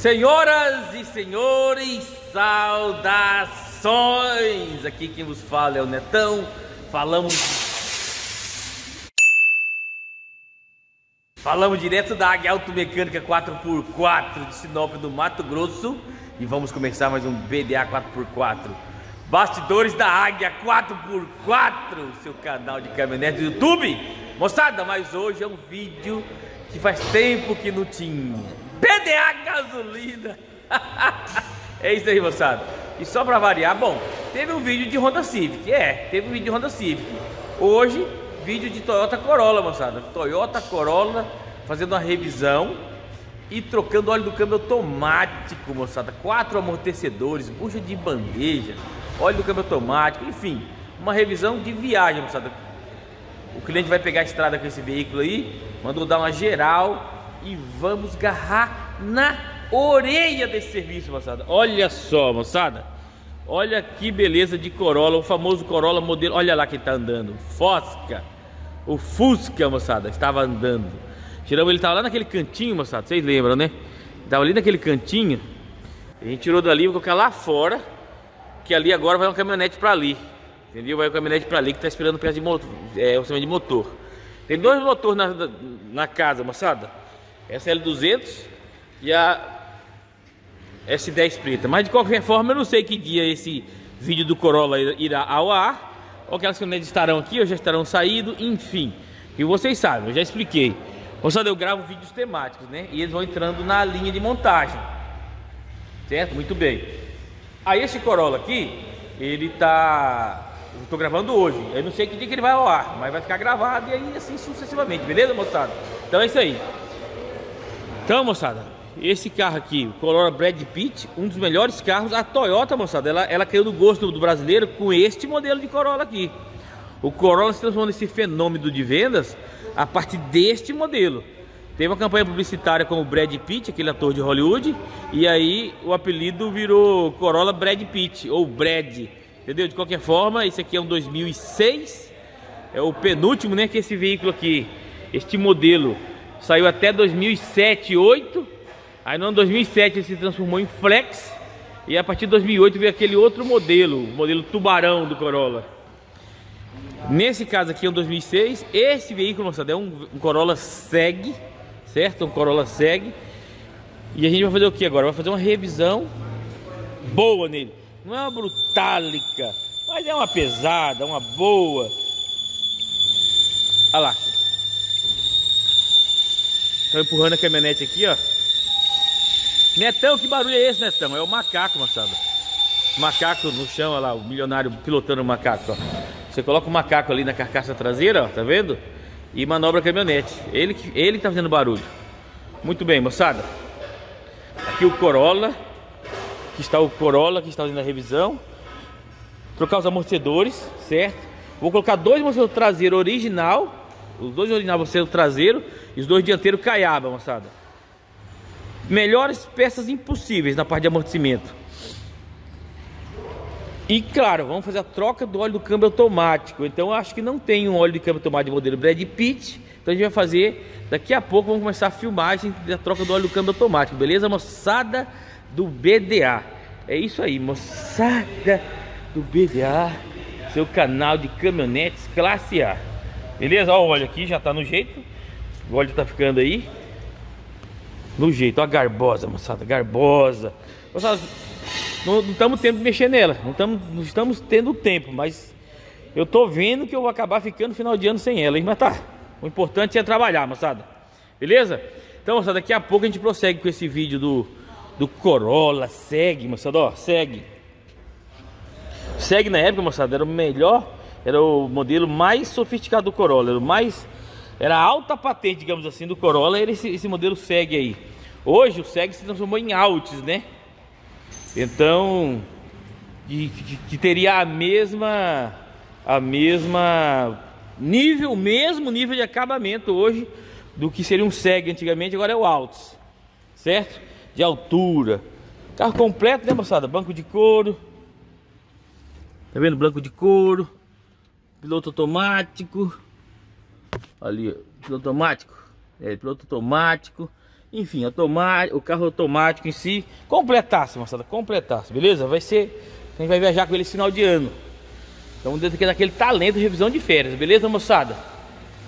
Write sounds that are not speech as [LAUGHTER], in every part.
Senhoras e senhores, saudações! Aqui quem vos fala é o Netão. Falamos. Falamos direto da Águia Automecânica 4x4 de Sinop do Mato Grosso. E vamos começar mais um BDA 4x4. Bastidores da Águia 4x4, seu canal de caminhonete do YouTube. Moçada, mas hoje é um vídeo que faz tempo que não tinha. PDA gasolina. [LAUGHS] é isso aí, moçada. E só para variar, bom, teve um vídeo de Honda Civic. É, teve um vídeo de Honda Civic. Hoje, vídeo de Toyota Corolla, moçada. Toyota Corolla fazendo uma revisão e trocando óleo do câmbio automático, moçada. Quatro amortecedores, bucha de bandeja, óleo do câmbio automático, enfim, uma revisão de viagem, moçada. O cliente vai pegar a estrada com esse veículo aí, mandou dar uma geral e vamos garrar na orelha desse serviço, moçada. Olha só, moçada. Olha que beleza de Corolla, o famoso Corolla modelo. Olha lá quem tá andando. Fosca. O Fusca, moçada, estava andando. Tiramos ele tava lá naquele cantinho, moçada. Vocês lembram, né? Tava ali naquele cantinho. A gente tirou dali, vou colocar lá fora. Que ali agora vai uma caminhonete para ali. Entendeu? Vai uma caminhonete para ali que tá esperando peça de motor, é, de motor. Tem dois motores na, na casa, moçada. Essa L200 e a S10 preta. Mas de qualquer forma, eu não sei que dia esse vídeo do Corolla irá ao ar. Ou aquelas caminhonetes estarão aqui ou já estarão saído, enfim. E vocês sabem, eu já expliquei. Moçada, eu gravo vídeos temáticos, né? E eles vão entrando na linha de montagem. Certo? Muito bem. Aí esse Corolla aqui, ele tá... Eu tô gravando hoje. Eu não sei que dia que ele vai ao ar, mas vai ficar gravado e aí assim sucessivamente, beleza, moçada? Então é isso aí. Então, moçada, esse carro aqui, o Corolla Brad Pitt, um dos melhores carros. A Toyota, moçada, ela, ela caiu no gosto do brasileiro com este modelo de Corolla aqui. O Corolla se transformou nesse fenômeno de vendas a partir deste modelo. Teve uma campanha publicitária com o Brad Pitt, aquele ator de Hollywood, e aí o apelido virou Corolla Brad Pitt, ou Brad, entendeu? De qualquer forma, esse aqui é um 2006, é o penúltimo, né, que esse veículo aqui, este modelo saiu até 2007, 2008. Aí no ano 2007 ele se transformou em Flex. E a partir de 2008 veio aquele outro modelo, o modelo Tubarão do Corolla. Nesse caso aqui é um 2006. Esse veículo, moçada, é um, um Corolla Seg, certo? Um Corolla Seg. E a gente vai fazer o que agora? Vai fazer uma revisão boa nele. Não é uma brutálica, mas é uma pesada, uma boa. Olha lá, Estão empurrando a caminhonete aqui, ó. Netão, que barulho é esse, Netão? É o macaco, moçada. Macaco no chão, olha lá, o milionário pilotando o macaco, ó. Você coloca o macaco ali na carcaça traseira, ó, tá vendo? E manobra a caminhonete. Ele, ele tá fazendo barulho. Muito bem, moçada. Aqui o Corolla. Aqui está o Corolla que está fazendo a revisão. Trocar os amortecedores, certo? Vou colocar dois amortecedores traseiro original os dois originais vão ser o traseiro e os dois dianteiros caiaba, moçada. Melhores peças impossíveis na parte de amortecimento. E claro, vamos fazer a troca do óleo do câmbio automático. Então acho que não tem um óleo de câmbio automático modelo Brad Pitt. Então a gente vai fazer, daqui a pouco vamos começar a filmagem da troca do óleo do câmbio automático. Beleza, moçada do BDA. É isso aí, moçada do BDA. Seu canal de caminhonetes classe A. Beleza? Ó, o óleo aqui já tá no jeito. O óleo tá ficando aí. No jeito. Ó a garbosa, moçada. Garbosa. Moçada, não estamos tendo que mexer nela. Não, tamo, não estamos tendo tempo, mas eu tô vendo que eu vou acabar ficando final de ano sem ela, hein? Mas tá. O importante é trabalhar, moçada. Beleza? Então, moçada, daqui a pouco a gente prossegue com esse vídeo do, do Corolla. Segue, moçada, ó. Segue. Segue na época, moçada, era o melhor era o modelo mais sofisticado do Corolla, era o mais era alta patente, digamos assim, do Corolla, era esse, esse modelo SEG aí. Hoje o SEG se transformou em Altis, né? Então, que, que, que, teria a mesma a mesma nível, mesmo nível de acabamento hoje do que seria um SEG antigamente, agora é o Altis. Certo? De altura. Carro completo, né, moçada? Banco de couro. Tá vendo? Banco de couro piloto automático ali piloto automático é piloto automático Enfim, automático, o carro automático em si, completasse, moçada, completasse, beleza? Vai ser, a gente vai viajar com ele final de ano. Então, dentro daquele talento revisão de férias, beleza, moçada?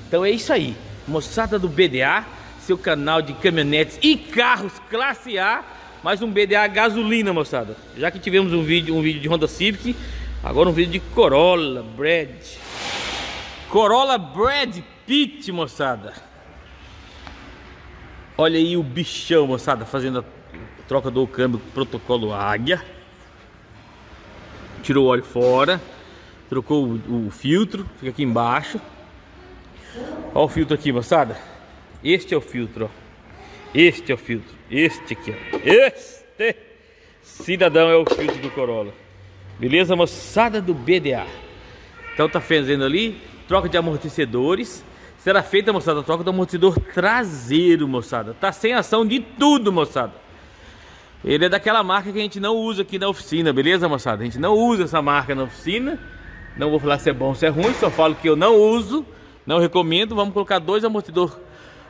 Então é isso aí, moçada do BDA, seu canal de caminhonetes e carros classe A, mais um BDA gasolina, moçada. Já que tivemos um vídeo, um vídeo de Honda Civic, agora um vídeo de Corolla Brad. Corolla Brad Pitt, moçada. Olha aí o bichão, moçada, fazendo a troca do câmbio protocolo Águia. Tirou o óleo fora, trocou o, o filtro, fica aqui embaixo. Olha o filtro aqui, moçada. Este é o filtro, ó. Este é o filtro. Este aqui, ó. Este cidadão é o filtro do Corolla. Beleza, moçada do BDA. Então tá fazendo ali troca de amortecedores será feita, moçada, a troca do amortecedor traseiro, moçada. Tá sem ação de tudo, moçada. Ele é daquela marca que a gente não usa aqui na oficina, beleza, moçada? A gente não usa essa marca na oficina. Não vou falar se é bom ou se é ruim, só falo que eu não uso, não recomendo. Vamos colocar dois amortecedor,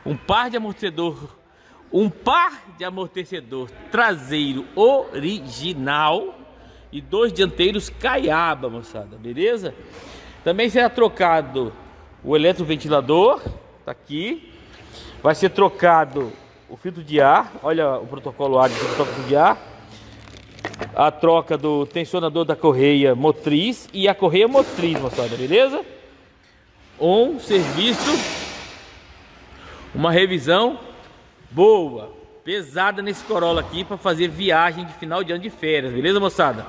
um par de amortecedor, um par de amortecedor traseiro original e dois dianteiros caiaba, moçada, beleza? Também será trocado o eletroventilador, tá aqui. Vai ser trocado o filtro de ar, olha o protocolo ar de filtro de ar. A troca do tensionador da correia motriz e a correia motriz, moçada, beleza? Um serviço, uma revisão boa, pesada nesse Corolla aqui para fazer viagem de final de ano de férias, beleza, moçada?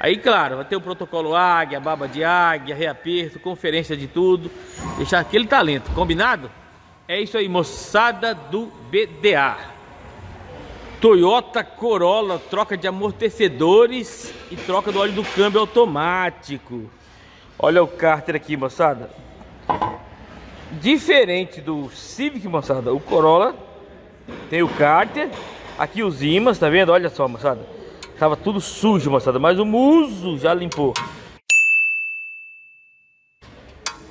Aí, claro, vai ter o protocolo águia, baba de águia, reaperto, conferência de tudo. Deixar aquele talento, combinado? É isso aí, moçada do BDA. Toyota Corolla, troca de amortecedores e troca do óleo do câmbio automático. Olha o cárter aqui, moçada. Diferente do Civic, moçada, o Corolla tem o cárter. Aqui os ímãs, tá vendo? Olha só, moçada. Tava tudo sujo, moçada, mas o muso já limpou.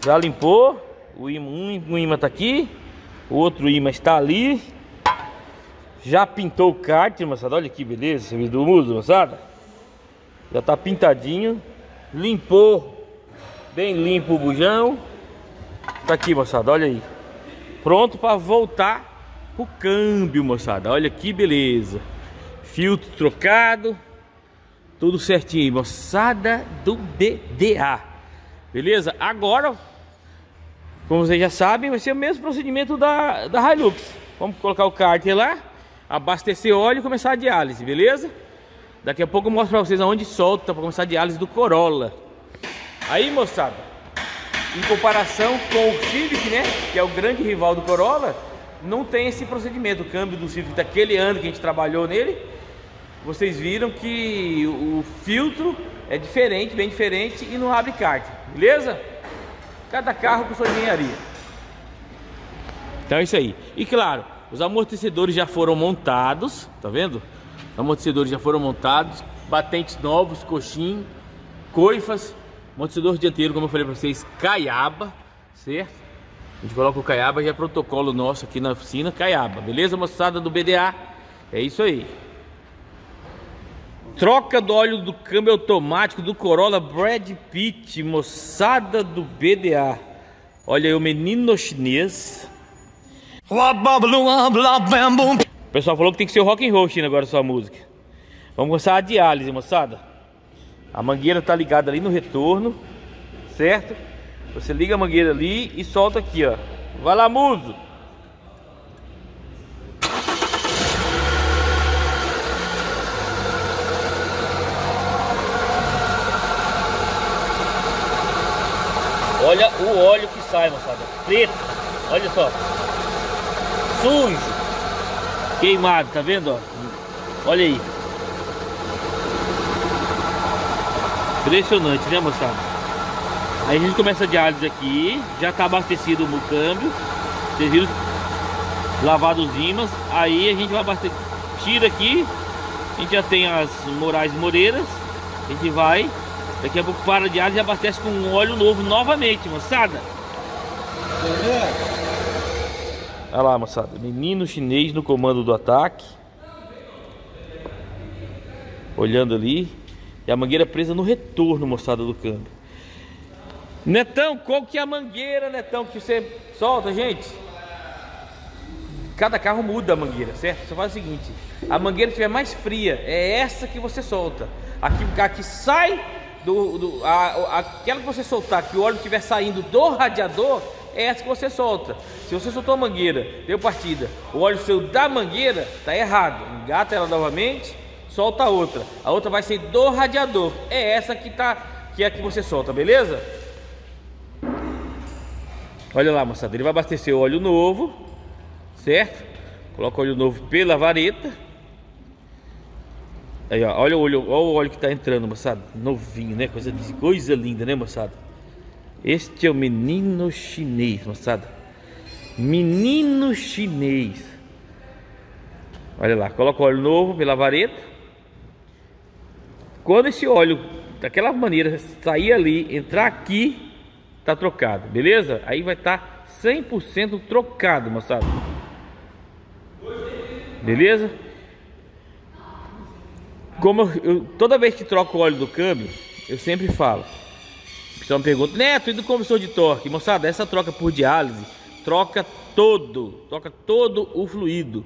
Já limpou. O imã, um, imã tá aqui. O outro imã está ali. Já pintou o kart, moçada. Olha que beleza, esse do muso, moçada. Já tá pintadinho. Limpou. Bem limpo o bujão. Tá aqui, moçada, olha aí. Pronto para voltar o câmbio, moçada. Olha que beleza filtro trocado, tudo certinho, moçada do BDA. Beleza? Agora, como vocês já sabem, vai ser o mesmo procedimento da, da Hilux. Vamos colocar o cárter lá, abastecer óleo e começar a diálise, beleza? Daqui a pouco eu mostro pra vocês aonde solta para começar a diálise do Corolla. Aí, moçada, em comparação com o Civic, né, que é o grande rival do Corolla, não tem esse procedimento. O câmbio do Civic daquele ano que a gente trabalhou nele vocês viram que o filtro é diferente, bem diferente e não abre cárter, beleza? Cada carro com sua engenharia. Então é isso aí. E claro, os amortecedores já foram montados, tá vendo? Os amortecedores já foram montados, batentes novos, coxim, coifas, amortecedor dianteiro, como eu falei para vocês, caiaba, certo? A gente coloca o caiaba, já é protocolo nosso aqui na oficina, caiaba, beleza, moçada do BDA? É isso aí. Troca do óleo do câmbio automático do Corolla Brad Pitt, moçada do BDA. Olha aí o menino chinês. O pessoal falou que tem que ser o rock and roll agora sua música. Vamos começar a diálise, moçada. A mangueira tá ligada ali no retorno, certo? Você liga a mangueira ali e solta aqui, ó. Vai lá, muso. Olha o óleo que sai, moçada. Preto. Olha só. Sujo. Queimado, tá vendo? Ó? Olha aí. Impressionante, né, moçada? Aí a gente começa a diálise aqui. Já tá abastecido o câmbio. Vocês viram? Lavado os ímãs. Aí a gente vai abastecer. Tira aqui. A gente já tem as morais moreiras. A gente vai Daqui a pouco para de ar e abastece com um óleo novo novamente, moçada. Olha lá, moçada. Menino chinês no comando do ataque. Olhando ali. E a mangueira presa no retorno, moçada, do câmbio. Netão, qual que é a mangueira, Netão, que você solta, gente? Cada carro muda a mangueira, certo? Você faz o seguinte: a mangueira que estiver mais fria é essa que você solta. Aqui, aqui sai do, do a, aquela que você soltar, que o óleo estiver saindo do radiador, é essa que você solta. Se você soltou a mangueira, deu partida, o óleo seu da mangueira está errado. Engata ela novamente, solta a outra. A outra vai ser do radiador. É essa que tá que é a que você solta, beleza? Olha lá, moçada, ele vai abastecer o óleo novo certo? Coloca o óleo novo pela vareta. Aí, ó, olha o óleo, olha o óleo que tá entrando, moçada. Novinho, né? Coisa, coisa linda, né, moçada? Este é o menino chinês, moçada. Menino chinês. Olha lá, coloca o óleo novo pela vareta. Quando esse óleo, daquela maneira, sair ali, entrar aqui, tá trocado, beleza? Aí vai estar tá 100% trocado, moçada. Beleza? Como eu, eu, toda vez que troco o óleo do câmbio, eu sempre falo. O pessoal me pergunta, Neto, e do conversor de torque? Moçada, essa troca por diálise troca todo, troca todo o fluido.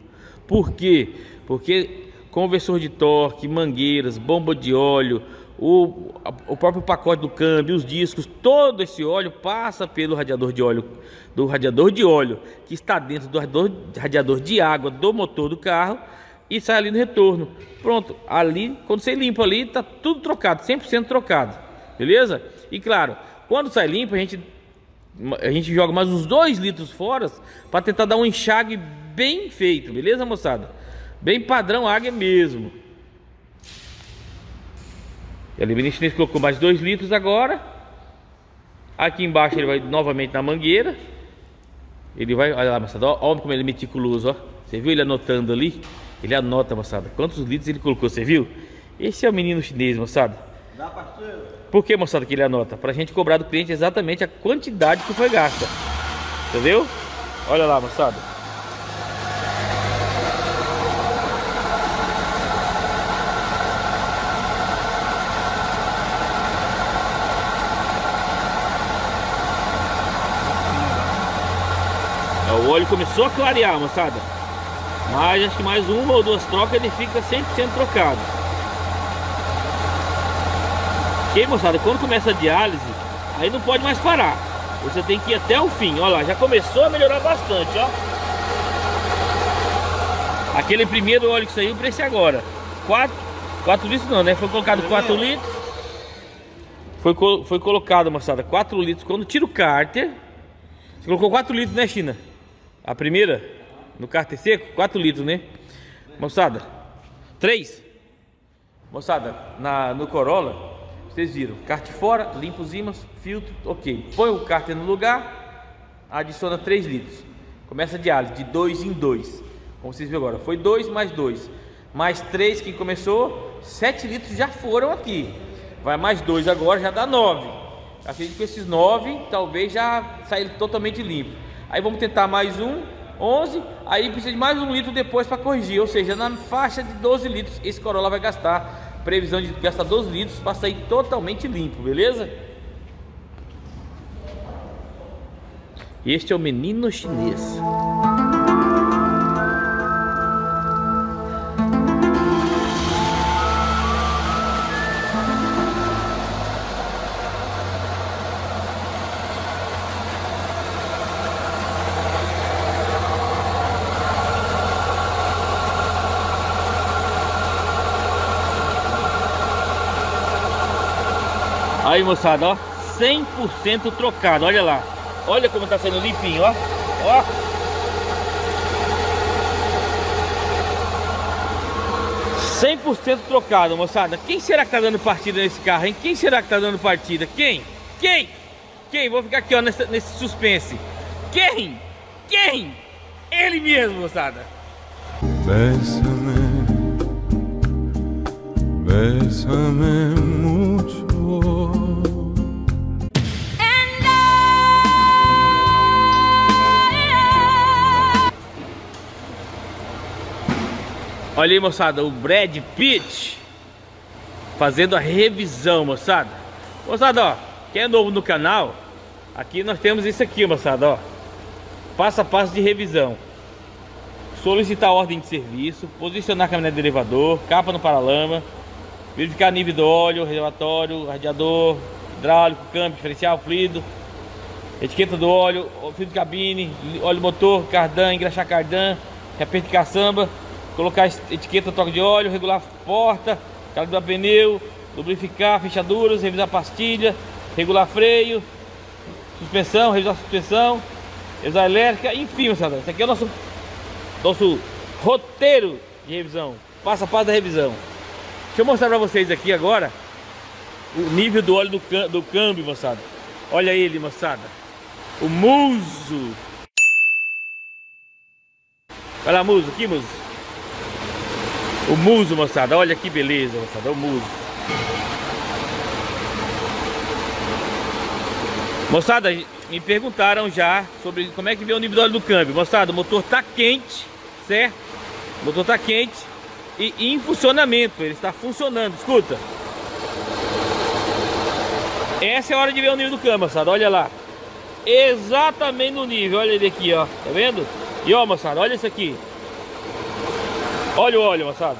Por quê? Porque conversor de torque, mangueiras, bomba de óleo, o, o próprio pacote do câmbio, os discos, todo esse óleo passa pelo radiador de óleo, do radiador de óleo que está dentro do radiador, radiador de água do motor do carro e sai ali no retorno. Pronto, ali, quando você limpa ali, está tudo trocado, 100% trocado, beleza? E claro, quando sai limpo, a gente, a gente joga mais uns 2 litros fora para tentar dar um enxague bem feito, beleza, moçada? Bem padrão águia mesmo. E ali o chinês colocou mais 2 litros agora. Aqui embaixo ele vai novamente na mangueira. Ele vai, olha lá, moçada, olha como ele é meticuloso, ó. Você viu ele anotando ali? Ele anota, moçada, quantos litros ele colocou, você viu? Esse é o menino chinês, moçada. Dá parceiro. Por que, moçada, que ele anota? Pra gente cobrar do cliente exatamente a quantidade que foi gasta. Entendeu? Olha lá, moçada. Óleo começou a clarear, moçada. Mas acho que mais uma ou duas trocas ele fica 100% trocado. Ok, moçada? Quando começa a diálise, aí não pode mais parar. Você tem que ir até o fim. Olha lá, já começou a melhorar bastante, ó. Aquele primeiro óleo que saiu para esse agora. 4, 4 litros não, né? Foi colocado 4 litros. Foi, foi colocado, moçada, 4 litros. Quando tira o cárter, você colocou 4 litros, né, China? A primeira, no cárter seco, 4 litros, né? Moçada, 3. Moçada, na, no Corolla, vocês viram, cárter fora, limpa os ímãs, filtro, ok. Põe o cárter no lugar, adiciona 3 litros. Começa a diálise de 2 em 2. Como vocês viram agora, foi 2 mais 2. Mais 3 que começou, 7 litros já foram aqui. Vai mais 2 agora, já dá 9. Acredito que esses 9, talvez já saia totalmente limpo. Aí vamos tentar mais um, 11. Aí precisa de mais um litro depois para corrigir. Ou seja, na faixa de 12 litros, esse Corolla vai gastar. Previsão de gastar 12 litros para sair totalmente limpo, beleza? Este é o menino chinês. Aí moçada, ó 100% trocado, olha lá Olha como tá sendo limpinho, ó Ó cento trocado, moçada Quem será que tá dando partida nesse carro, hein? Quem será que tá dando partida? Quem? Quem? Quem? Vou ficar aqui, ó, nesse, suspense Quem? Quem? Ele mesmo, moçada Olha aí, moçada, o Brad Pitt fazendo a revisão, moçada. Moçada, ó, quem é novo no canal, aqui nós temos isso aqui, moçada, ó. Passo a passo de revisão. Solicitar ordem de serviço, posicionar a caminhonete do elevador, capa no paralama, verificar nível do óleo, reservatório, radiador, hidráulico, câmbio, diferencial, fluido, etiqueta do óleo, fluido de cabine, óleo motor, cardan, engraxar cardan, repente caçamba, colocar etiqueta troca de óleo, regular porta, calibrar pneu, lubrificar fechaduras, revisar pastilha, regular freio, suspensão, revisar suspensão, revisar elétrica, enfim, moçada, esse aqui é o nosso, nosso roteiro de revisão, passo a passo da revisão. Deixa eu mostrar para vocês aqui agora o nível do óleo do, do câmbio, moçada. Olha ele, moçada. O muso. Olha lá, muso, aqui, muso. O muso, moçada. Olha que beleza, moçada. O muso. Moçada, me perguntaram já sobre como é que vê o nível do óleo do câmbio. Moçada, o motor tá quente, certo? O motor tá quente e em funcionamento. Ele está funcionando. Escuta. Essa é a hora de ver o nível do câmbio, moçada. Olha lá. Exatamente no nível. Olha ele aqui, ó. Tá vendo? E ó, moçada, olha isso aqui. Olha o óleo, moçada.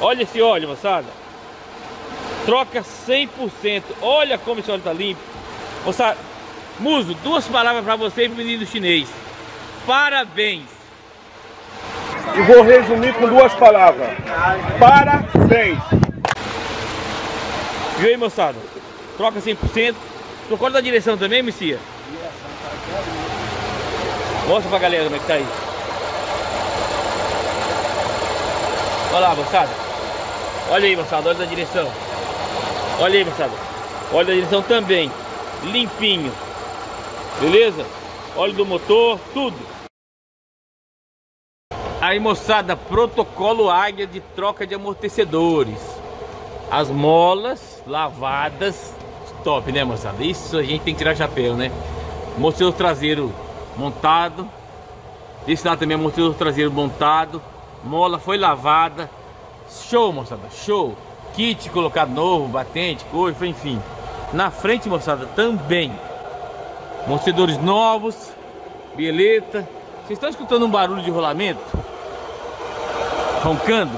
Olha esse óleo, moçada. Troca 100%. Olha como esse óleo tá limpo. Moçada, Muso, duas palavras para você e pro menino chinês. Parabéns. E vou resumir com duas palavras. Parabéns. Viu aí, moçada? Troca 100%. Trocou da direção também, Messia? Mostra pra galera como é que tá aí. Olha lá, moçada. Olha aí, moçada. Olha da direção. Olha aí, moçada. Olha da direção também. Limpinho. Beleza? Óleo do motor, tudo. Aí, moçada, protocolo Águia de troca de amortecedores. As molas lavadas. Top, né, moçada? Isso a gente tem que tirar chapéu, né? Amortecedor traseiro montado. Esse lado também amortecedor traseiro montado. Mola foi lavada. Show, moçada, show. Kit colocado novo, batente, coifa, enfim. Na frente, moçada, também. Amortecedores novos. Bieleta. Vocês estão escutando um barulho de rolamento? Roncando?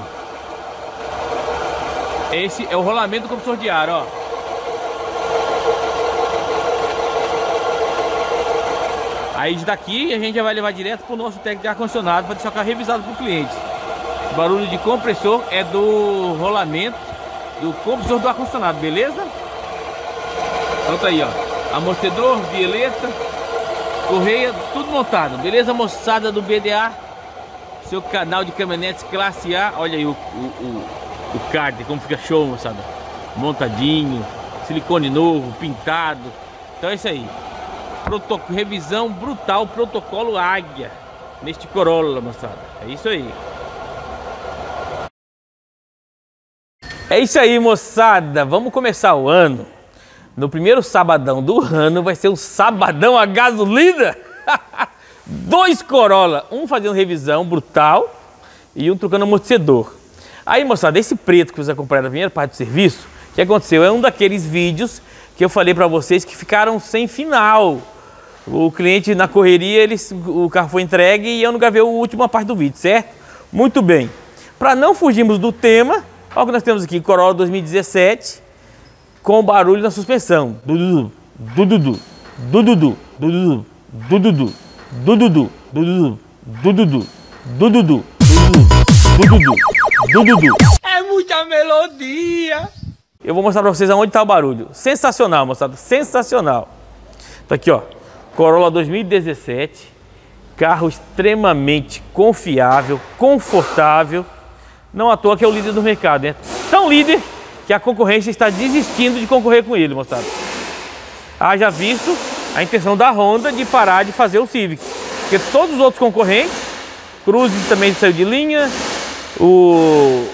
Esse é o rolamento do compressor de ar, ó. Aí daqui a gente já vai levar direto para o nosso técnico de ar-condicionado para deixar o carro revisado para o cliente. O barulho de compressor é do rolamento do compressor do ar-condicionado, beleza? Pronto aí, ó. Amortecedor, bieleta, correia, tudo montado. Beleza, moçada do BDA? Seu canal de caminhonetes classe A. Olha aí o, o, o, o card, como fica show, moçada. Montadinho, silicone novo, pintado. Então é isso aí. Proto revisão brutal, protocolo Águia. Neste Corolla, moçada. É isso aí. É isso aí, moçada. Vamos começar o ano. No primeiro sabadão do ano vai ser o sabadão a gasolina. [LAUGHS] Dois Corolla, um fazendo revisão brutal e um trocando amortecedor. Aí, moçada, esse preto que vocês acompanharam na primeira parte do serviço, o que aconteceu? É um daqueles vídeos que eu falei para vocês que ficaram sem final. O cliente na correria, ele, o carro foi entregue e eu não gravei a última parte do vídeo, certo? Muito bem. Para não fugirmos do tema, olha o que nós temos aqui, Corolla 2017, com barulho na suspensão. Dududu, dududu, dududu, dududu, dududu, dududu, dududu, dududu, dududu, dududu, dududu. É muita melodia. Eu vou mostrar para vocês aonde está o barulho. Sensacional, moçada, sensacional. Tá aqui, ó. Corolla 2017. Carro extremamente confiável, confortável. Não à toa que é o líder do mercado, né? Tão líder que a concorrência está desistindo de concorrer com ele, moçada. Haja visto a intenção da Honda de parar de fazer o Civic. Porque todos os outros concorrentes, Cruze também saiu de linha, o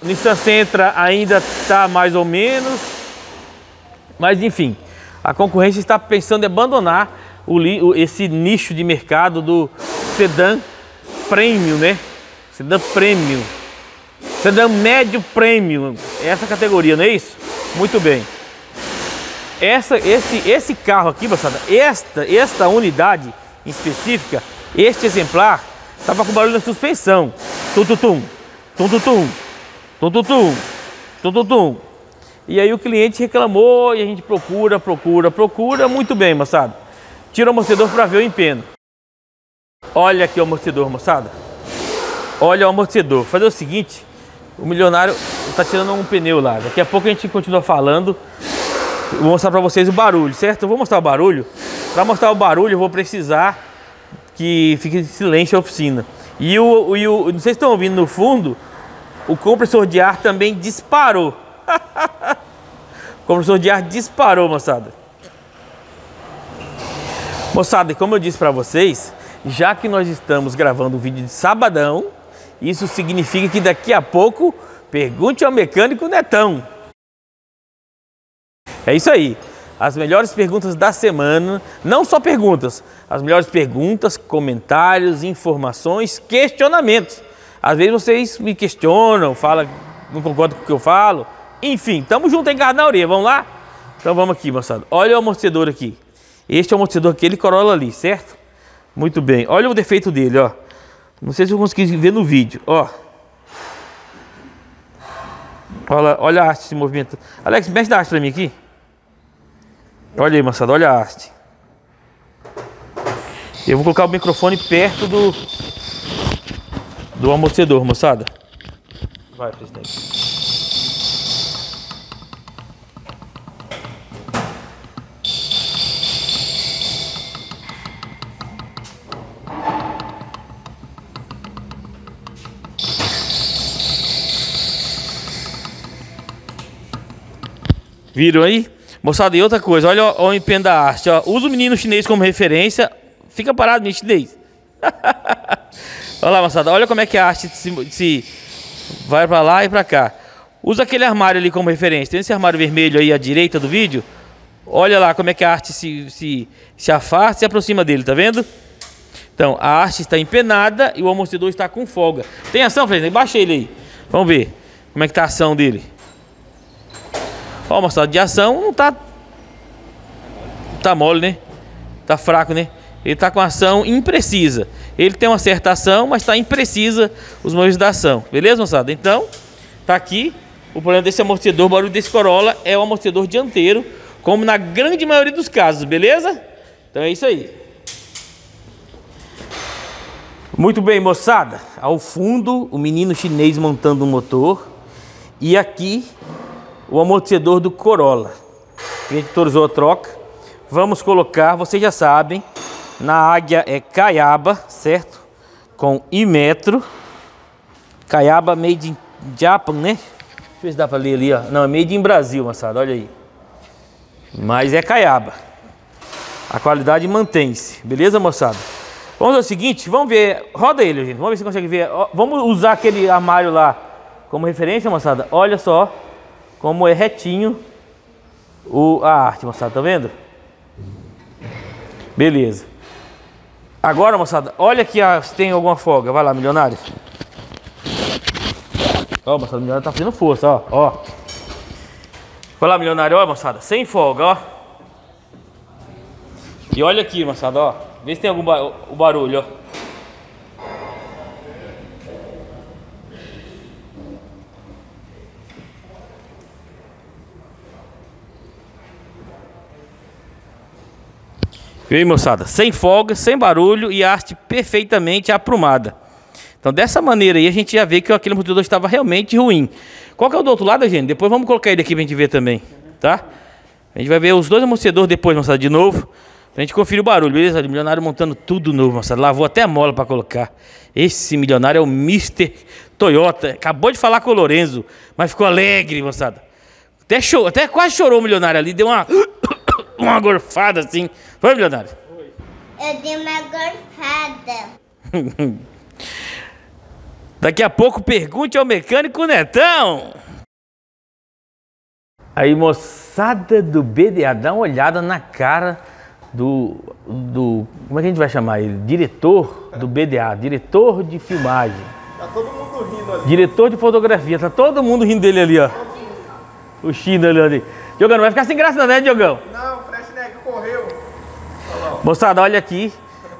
Nissan Sentra ainda está mais ou menos, mas enfim, a concorrência está pensando em abandonar o, esse nicho de mercado do sedã premium, né? Sedã premium Sedã médio premium, essa categoria, não é isso? Muito bem. Essa, esse, esse carro aqui, moçada, esta, esta unidade específica, este exemplar, tava com barulho na suspensão. Tum-tum-tum, tum-tum-tum, tum-tum-tum, tum-tum-tum. E aí o cliente reclamou e a gente procura, procura, procura. Muito bem, moçada. Tira o amortecedor para ver o empeno. Olha aqui o amortecedor, moçada. Olha o amortecedor. Fazer o seguinte, o milionário está tirando um pneu lá. Daqui a pouco a gente continua falando. vou mostrar para vocês o barulho, certo? Eu vou mostrar o barulho. Para mostrar o barulho, eu vou precisar que fique em silêncio a oficina. E o, e o, não sei se estão ouvindo no fundo, o compressor de ar também disparou. [LAUGHS] o compressor de ar disparou, moçada. Moçada, como eu disse para vocês, já que nós estamos gravando o vídeo de sabadão, isso significa que daqui a pouco pergunte ao mecânico Netão. É isso aí. As melhores perguntas da semana, não só perguntas, as melhores perguntas, comentários, informações, questionamentos. Às vezes vocês me questionam, falam, não concordam com o que eu falo. Enfim, tamo junto em na orelha, vamos lá? Então vamos aqui, moçada. Olha o amortecedor aqui. Este é o amortecedor aquele Corolla ali, certo? Muito bem. Olha o defeito dele, ó. Não sei se eu consegui ver no vídeo, ó. Olha, olha a haste se movimenta. Alex, mexe da haste pra mim aqui. Olha aí, moçada, olha a haste. Eu vou colocar o microfone perto do do amortecedor, moçada. Vai, presidente. Viram aí? Moçada, e outra coisa, olha o empenho da arte. Ó. Usa o menino chinês como referência. Fica parado, menino chinês. [LAUGHS] olha lá, moçada, olha como é que a arte se, se vai para lá e para cá. Usa aquele armário ali como referência. Tem esse armário vermelho aí à direita do vídeo. Olha lá como é que a arte se, se, se afasta e se aproxima dele, tá vendo? Então, a arte está empenada e o amortecedor está com folga. Tem ação, Fred? Baixa ele aí. Vamos ver como é que tá a ação dele. Ó, moçada, de ação não tá. Tá mole, né? Tá fraco, né? Ele tá com ação imprecisa. Ele tem uma certa ação, mas tá imprecisa os movimentos da ação. Beleza, moçada? Então, tá aqui. O problema desse amortecedor, o barulho desse Corolla é o amortecedor dianteiro, como na grande maioria dos casos, beleza? Então é isso aí. Muito bem, moçada. Ao fundo, o menino chinês montando o motor. E aqui, o amortecedor do Corolla. A gente autorizou a troca. Vamos colocar, vocês já sabem, na águia é caiaba, certo? Com Imetro. Caiaba made in Japan, né? Deixa eu ver se dá pra ler ali, ó. Não, é made in Brasil, moçada, olha aí. Mas é caiaba. A qualidade mantém-se, beleza, moçada? Vamos fazer o seguinte, vamos ver, roda ele, gente. Vamos ver se consegue ver. Vamos usar aquele armário lá como referência, moçada. Olha só como é retinho o, a arte, moçada, tá vendo? Beleza. Agora, moçada, olha aqui ah, se tem alguma folga. Vai lá, milionário. Ó, moçada, o milionário tá fazendo força, ó, ó. Vai lá, milionário, ó, moçada, sem folga, ó. E olha aqui, moçada, ó. Vê se tem algum ba o barulho, ó. Viu aí, moçada? Sem folga, sem barulho e arte perfeitamente aprumada. Então, dessa maneira aí, a gente já vê que aquele amortecedor estava realmente ruim. Qual que é o do outro lado, gente? Depois vamos colocar ele aqui pra gente ver também, tá? A gente vai ver os dois amortecedores depois, moçada, de novo. Pra gente conferir o barulho, beleza? O milionário montando tudo novo, moçada. Lavou até a mola para colocar. Esse milionário é o Mr. Toyota. Acabou de falar com o Lorenzo, mas ficou alegre, moçada. Até, chorou, até quase chorou o milionário ali. Deu uma, [COUGHS] uma gorfada assim. Foi, milionário? Eu dei uma gorfada. [LAUGHS] Daqui a pouco pergunte ao mecânico Netão. Aí, moçada do BDA, dá uma olhada na cara do, do. Como é que a gente vai chamar ele? Diretor do BDA, diretor de filmagem. Tá todo mundo rindo ali. Diretor de fotografia, tá todo mundo rindo dele ali, ó. O Chino ali, ali. Diogão, não vai ficar sem graça, não, né, Diogão? Não, Moçada, olha aqui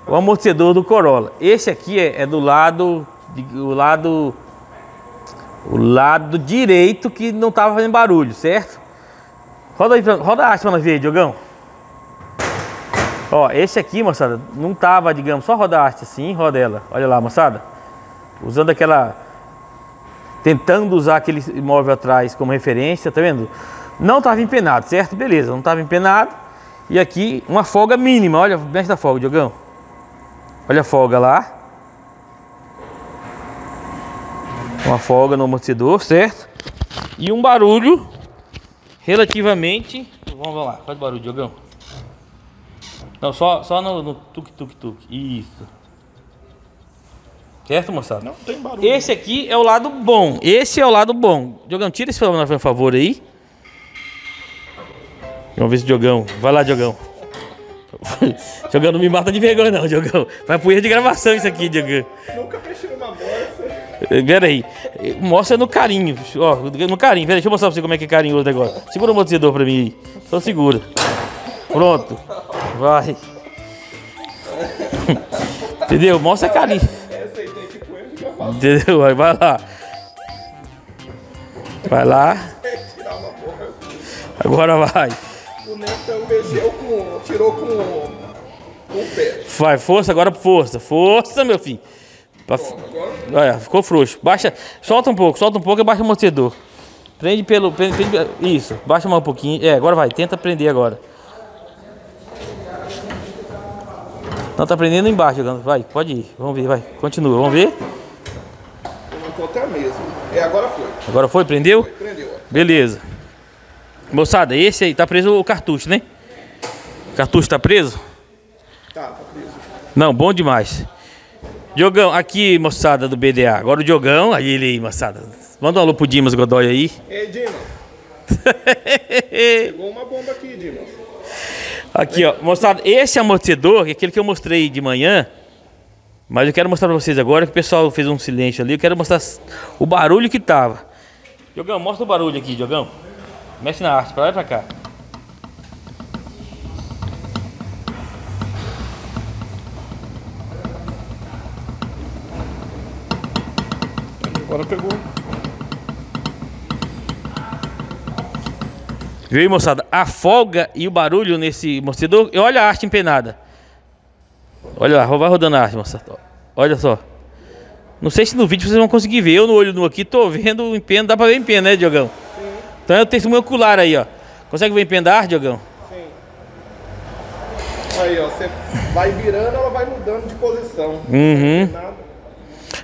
o amortecedor do Corolla. Esse aqui é, é do lado, de- o lado, o lado direito que não tava fazendo barulho, certo? Roda aí, roda a haste nós ver, Diogão. Ó, esse aqui, moçada, não tava, digamos, só roda a haste assim, roda ela. Olha lá, moçada. Usando aquela tentando usar aquele imóvel atrás como referência, tá vendo? Não estava empenado, certo? Beleza, não estava empenado. E aqui uma folga mínima, olha, mexe da folga, Diogão. Olha a folga lá. Uma folga no amortecedor, certo? E um barulho relativamente. Vamos, lá, faz barulho, Diogão. Não, só, só no, no tuk tuk tuk. Isso. Certo, moçada? Não tem barulho. Esse aqui é o lado bom. Esse é o lado bom. Diogão, tira esse por favor aí. Vamos ver se o Diogão. Vai lá, Diogão. [LAUGHS] Diogão, não me mata de vergonha, não, Diogão. Vai pro erro de gravação isso aqui, Diogão. Nunca mexi numa bolsa. Eh, Pera aí. Mostra no carinho. Ó, no carinho. Pera aí, deixa eu mostrar pra você como é que é carinhoso o negócio. Segura o amortecedor pra mim aí. Só segura. Pronto. Vai. [LAUGHS] Entendeu? Mostra carinho. Entendeu? Vai, vai lá. Vai lá. Agora vai. O mexeu com. tirou com. com o pé. Vai, força, agora força. Força, meu filho. Pra... Olha, ficou frouxo. Baixa, solta um pouco, solta um pouco e baixa o amortecedor. Prende pelo. Prende, prende- isso, baixa mais um pouquinho. É, agora vai, tenta prender agora. Não, tá prendendo embaixo. Vai, pode ir. Vamos ver, vai. Continua, vamos ver. Mesmo. É, agora foi. Agora foi, prendeu? Prendeu, ó. Beleza. Moçada, esse aí tá preso o cartucho, né? O cartucho tá preso? Tá, tá preso. Não, bom demais. Diogão, aqui, moçada do BDA. Agora o Diogão, aí ele aí, moçada. Manda um alô pro Dimas Godoy aí. Ei, Dimas. [LAUGHS] Pegou uma bomba aqui, Dimas. Aqui, ó, moçada, esse amortecedor, é aquele que eu mostrei de manhã, mas eu quero mostrar pra vocês agora que o pessoal fez um silêncio ali. Eu quero mostrar o barulho que tava. Diogão, mostra o barulho aqui, Diogão. Mexe na arte, pra lá e pra cá. Agora pegou. Viu aí, moçada? A folga e o barulho nesse amortecedor. E olha a arte empenada. Olha lá, vai rodando a arte, moçada. Olha só. Não sei se no vídeo vocês vão conseguir ver. Eu no olho nu aqui tô vendo o empenho. Dá pra ver o empenho, né, Diogão? Então é o testemunho ocular aí, ó. Consegue ver da arte, Diogão? Sim. Aí, ó. Você vai virando, ela vai mudando de posição. Uhum.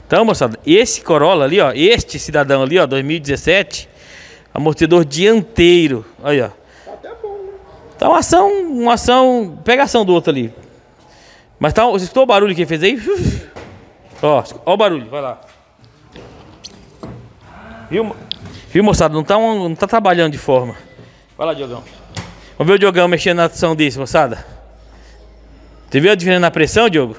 Então, moçada, esse Corolla ali, ó. Este cidadão ali, ó, 2017. Amortecedor dianteiro. Aí, ó. Tá até bom, né? Tá uma ação, uma ação, pegação do outro ali. Mas tá, você escutou o barulho que ele fez aí? Ó, ó o barulho, vai lá. Viu, viu moçada? Não tá, um- não tá trabalhando de forma. Vai lá, Diogão. Vamos ver o Diogão mexendo na ação desse, moçada. Você viu a diferença na pressão, Diogo?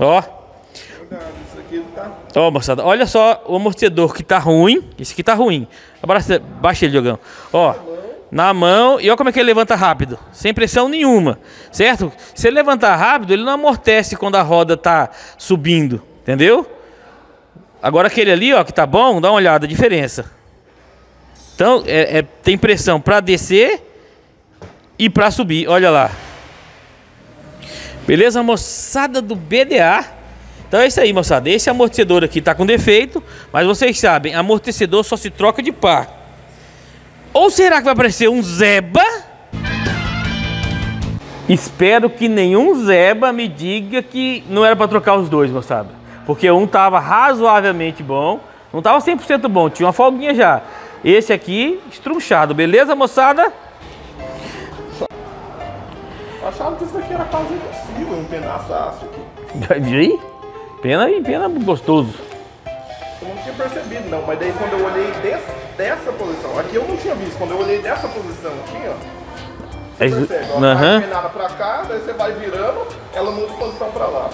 Ó, isso aqui tá. ó, moçada. Olha só o amortecedor que tá ruim. Esse aqui tá ruim. Abaixa, baixa ele, Diogão. Ó, na mão. E olha como é que ele levanta rápido. Sem pressão nenhuma. Certo? Se ele levantar rápido, ele não amortece quando a roda tá subindo. Entendeu? Agora aquele ali, ó, que tá bom, dá uma olhada, a diferença. Então, é, é- tem pressão para descer e para subir. Olha lá. Beleza, moçada do BDA. Então é isso aí, moçada. Esse amortecedor aqui tá com defeito, mas vocês sabem, amortecedor só se troca de par. Ou será que vai aparecer um Zeba? Espero que nenhum Zeba me diga que não era para trocar os dois, moçada. Porque um tava razoavelmente bom, não tava 100% bom, tinha uma folguinha já. Esse aqui, estrunchado, beleza, moçada? Eu achava que isso daqui era quase impossível, um pedaço aço aqui. [LAUGHS] Aí? Pena e pena gostoso. Eu não tinha percebido, não. Mas daí quando eu olhei dessa, dessa posição, aqui eu não tinha visto. Quando eu olhei dessa posição aqui, ó. Você É, percebe, ó, pra cá, daí você vai virando, ela muda de posição pra lá.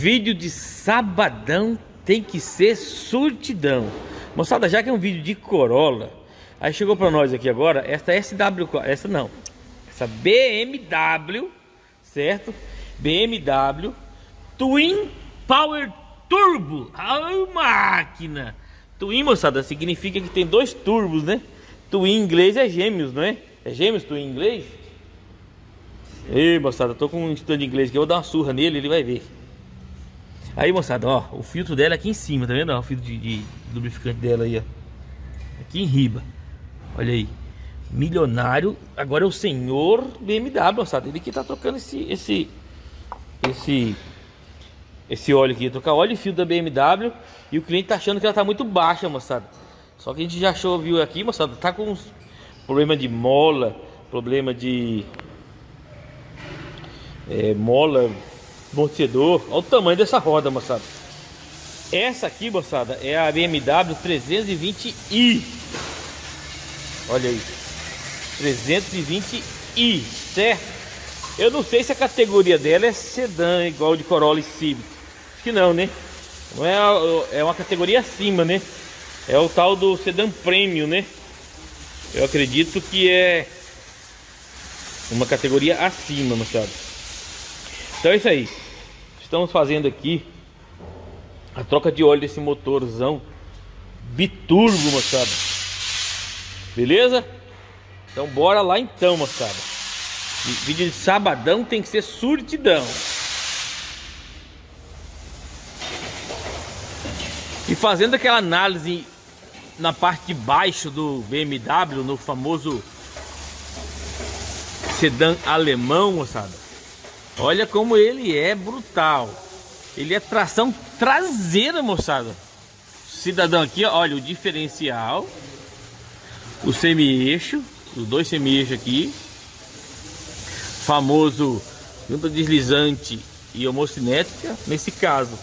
Vídeo de sabadão tem que ser surtidão. Moçada, já que é um vídeo de Corolla, aí chegou para nós aqui agora esta SW, essa não, essa BMW, certo? BMW Twin Power Turbo. Ai, máquina! Twin, moçada, significa que tem dois turbos, né? Twin em inglês é gêmeos, não é? É gêmeos twin em inglês? Ei, moçada, tô com um estudo de inglês aqui, eu vou dar uma surra nele, ele vai ver. Aí, moçada, ó, o filtro dela é aqui em cima, tá vendo? Ó, o filtro de, de lubrificante dela aí, ó. Aqui em riba. Olha aí. Milionário, agora é o senhor BMW, moçada. Ele que tá trocando esse, esse, esse, esse óleo aqui. Trocar óleo e fio da BMW. E o cliente tá achando que ela tá muito baixa, moçada. Só que a gente já achou, viu aqui, moçada, tá com uns problema de mola, problema de é, mola, amortecedor. Olha o tamanho dessa roda, moçada. Essa aqui, moçada, é a BMW 320i. Olha aí. 320i, certo? Eu não sei se a categoria dela é sedã, igual de Corolla e Civic. Acho que não, né? Não é, é uma categoria acima, né? É o tal do sedã premium, né? Eu acredito que é uma categoria acima, moçada. Então é isso aí. Estamos fazendo aqui a troca de óleo desse motorzão biturbo, moçada. Beleza? Então bora lá então, moçada. Vídeo de sabadão tem que ser surtidão. E fazendo aquela análise na parte de baixo do BMW, no famoso sedã alemão, moçada. Olha como ele é brutal. Ele é tração traseira, moçada. Cidadão aqui, olha o diferencial, o semi-eixo, os dois semi-eixos aqui, famoso junta deslizante e homocinética. Nesse caso,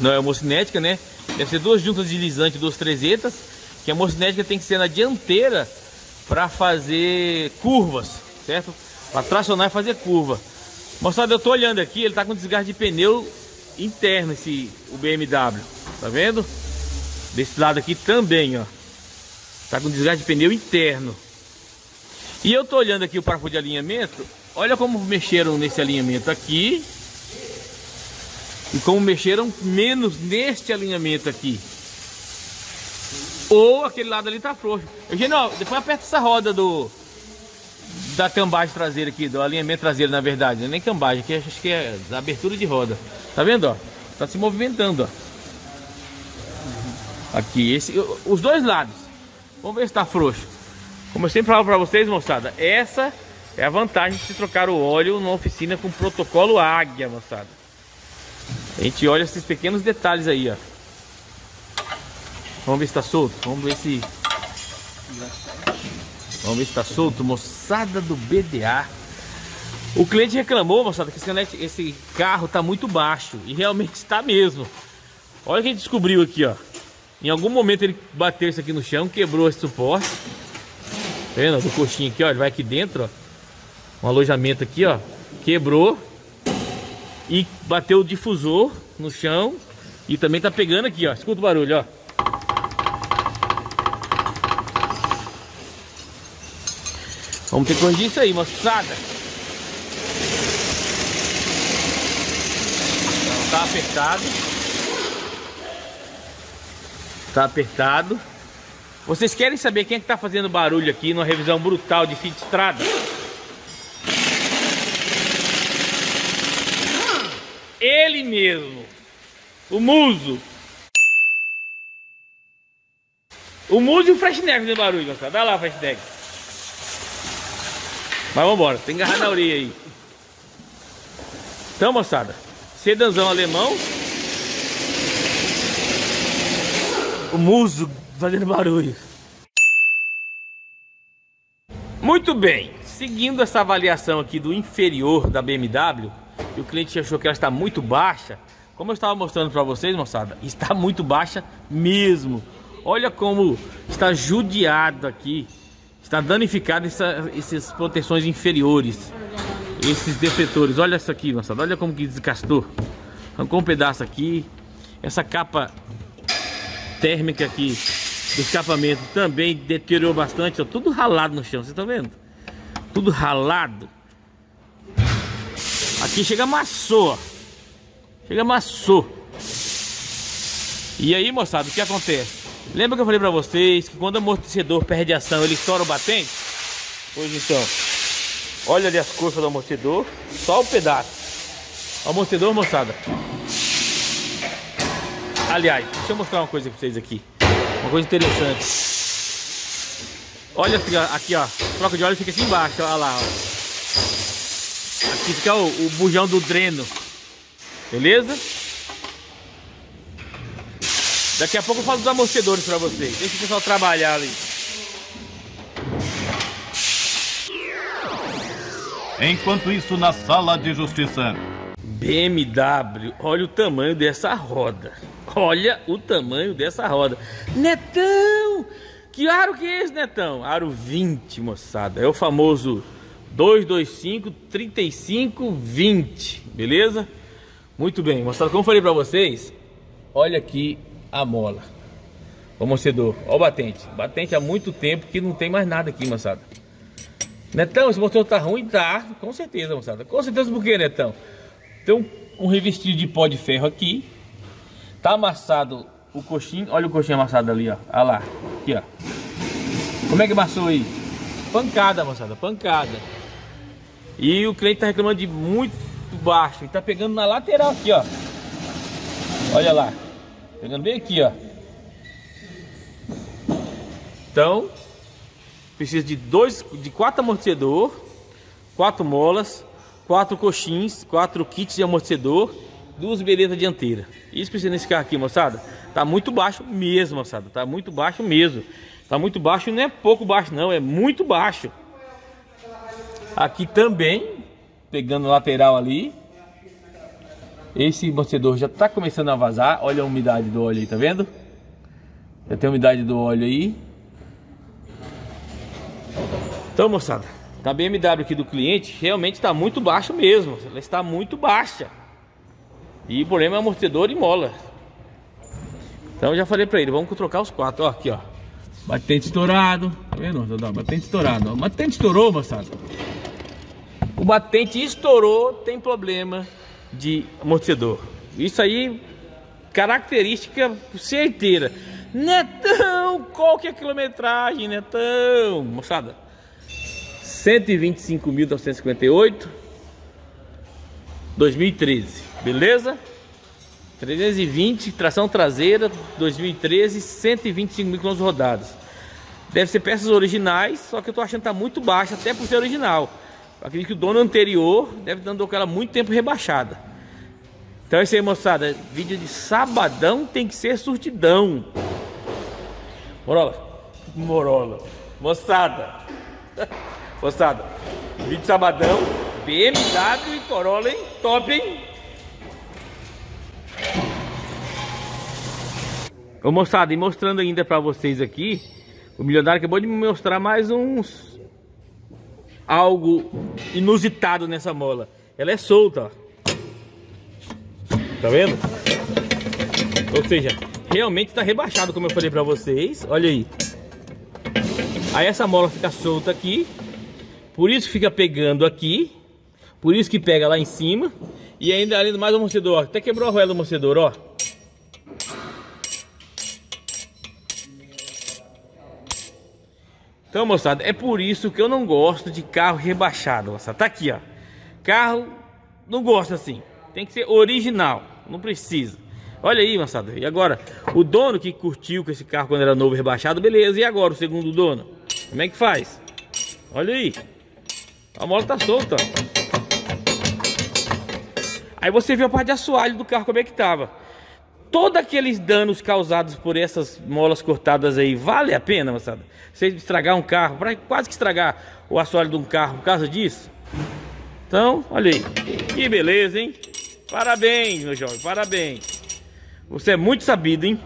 não é homocinética, né? Deve ser duas juntas deslizantes, duas trezetas, que a homocinética tem que ser na dianteira para fazer curvas, certo? Para tracionar e fazer curva. Moçada, eu tô olhando aqui, ele tá com desgaste de pneu interno esse o BMW, tá vendo? Desse lado aqui também, ó. Tá com desgaste de pneu interno. E eu tô olhando aqui o parafuso de alinhamento, olha como mexeram nesse alinhamento aqui e como mexeram menos neste alinhamento aqui. Ou aquele lado ali tá frouxo. Eugênio, depois aperta essa roda do da cambagem traseira aqui, do alinhamento traseiro na verdade, não é nem cambagem, aqui acho que é da abertura de roda. Tá vendo, ó? Tá se movimentando, ó. Aqui, esse, os dois lados. Vamos ver se tá frouxo. Como eu sempre falo pra vocês, moçada, essa é a vantagem de se trocar o óleo numa oficina com protocolo Águia, moçada. A gente olha esses pequenos detalhes aí, ó. Vamos ver se tá solto. Vamos ver se... Vamos ver se tá solto. Moçada do BDA. O cliente reclamou, moçada, que esse, esse carro tá muito baixo. E realmente está mesmo. Olha o que a gente descobriu aqui, ó. Em algum momento ele bateu isso aqui no chão, quebrou esse suporte. Tá vendo? Do coxinho aqui, ó. Ele vai aqui dentro, ó. Um alojamento aqui, ó. Quebrou e bateu o difusor no chão e também tá pegando aqui, ó. Escuta o barulho, ó. Vamos ter corrigir isso aí, moçada. tá apertado. Tá apertado. Vocês querem saber quem é que tá fazendo barulho aqui numa revisão brutal de fim de estrada? Ele mesmo. O Muso. O Muso e o Freshneck fazendo barulho, moçada. Dá lá, Freshneck. Mas vambora, tem que agarrar na orelha aí. Então, moçada, sedanzão alemão. O Muso fazendo barulho. Muito bem, seguindo essa avaliação aqui do inferior da BMW, e o cliente achou que ela está muito baixa, como eu estava mostrando para vocês, moçada, está muito baixa mesmo. Olha como está judiado aqui, está danificado essa, essas proteções inferiores, esses defletores. Olha isso aqui, moçada, olha como que desgastou. Arrancou um pedaço aqui. Essa capa térmica aqui do escapamento também deteriorou bastante. Ó, tudo ralado no chão, vocês estão vendo? Tudo ralado. Aqui chega amassou, ó. Chega amassou. E aí, moçada, o que acontece? Lembra que eu falei pra vocês que quando o amortecedor perde ação, ele estoura o batente? Pois então, olha ali as curvas do amortecedor, só o um pedaço. O amortecedor, moçada. Aliás, deixa eu mostrar uma coisa pra vocês aqui. Uma coisa interessante. Olha aqui, ó. Troca de óleo fica aqui embaixo, olha lá, ó. Aqui fica o, o bujão do dreno. Beleza? Daqui a pouco eu falo dos amortecedores pra vocês. Deixa o pessoal trabalhar ali. Enquanto isso, na sala de justiça. BMW, olha o tamanho dessa roda. Olha o tamanho dessa roda. Netão! Que aro que é esse, Netão? Aro 20, moçada. É o famoso 225 35 20, beleza? Muito bem, moçada, como eu falei pra vocês, olha aqui a mola. O amortecedor, olha o batente. Batente há muito tempo que não tem mais nada aqui, moçada. Netão, esse motor tá ruim? Tá, com certeza, moçada. Com certeza por quê, Netão? Tem um, um revestido de pó de ferro aqui. Tá amassado o coxinho. Olha o coxinho amassado ali, ó. Olha lá. Aqui, ó. Como é que amassou aí? Pancada, moçada, pancada. E o cliente tá reclamando de muito baixo. Ele tá pegando na lateral aqui, ó. Olha lá. Pegando bem aqui, ó. Então, precisa de dois, de quatro amortecedor, quatro molas, quatro coxins, quatro kits de amortecedor, duas beletas dianteiras. Isso precisa nesse carro aqui, moçada. Tá muito baixo mesmo, moçada. Tá muito baixo mesmo. Tá muito baixo, não é pouco baixo não, é muito baixo. Aqui também, pegando lateral ali. Esse amortecedor já está começando a vazar. Olha a umidade do óleo aí, tá vendo? Já tem umidade do óleo aí. Então, moçada, a BMW aqui do cliente realmente está muito baixo mesmo. Ela está muito baixa. E o problema é amortecedor e mola. Então eu já falei para ele, vamos trocar os quatro. Ó, aqui, ó. Batente estourado. Tá vendo? Batente estourado. Ó. Batente estourou, moçada. O batente estourou, tem problema de amortecedor. Isso aí, característica certeira. Netão, qual que é a quilometragem, Netão? Moçada, 125.958, 2013, beleza? 320, tração traseira, 2013, 125 mil quilômetros rodados. Deve ser peças originais, só que eu tô achando que tá muito baixa, até por ser original. Acredito que o dono anterior deve ter com ela muito tempo rebaixada. Então é isso aí, moçada. Vídeo de sabadão tem que ser surtidão. Morola. Morola. Moçada. [LAUGHS] moçada. Vídeo de sabadão. BMW e Corolla, hein? Top, hein? Ô moçada, e mostrando ainda pra vocês aqui, o milionário acabou de me mostrar mais uns algo inusitado nessa mola. Ela é solta, ó. Tá vendo? Ou seja, realmente está rebaixado, como eu falei para vocês. Olha aí. Aí essa mola fica solta aqui. Por isso fica pegando aqui. Por isso que pega lá em cima. E ainda além do mais o amortecedor, ó. Até quebrou a roela do amortecedor, ó. Então, moçada, é por isso que eu não gosto de carro rebaixado, moçada. Tá aqui, ó. Carro, não gosto assim. Tem que ser original, não precisa. Olha aí, moçada. E agora, o dono que curtiu com esse carro quando era novo rebaixado, beleza. E agora, o segundo dono? Como é que faz? Olha aí. A mola tá solta. Aí você vê a parte de assoalho do carro, como é que tava. Todos aqueles danos causados por essas molas cortadas aí, vale a pena, moçada? Você estragar um carro, quase que estragar o assoalho de um carro por causa disso? Então, olha aí. Que beleza, hein? Parabéns, meu jovem, parabéns. Você é muito sabido, hein?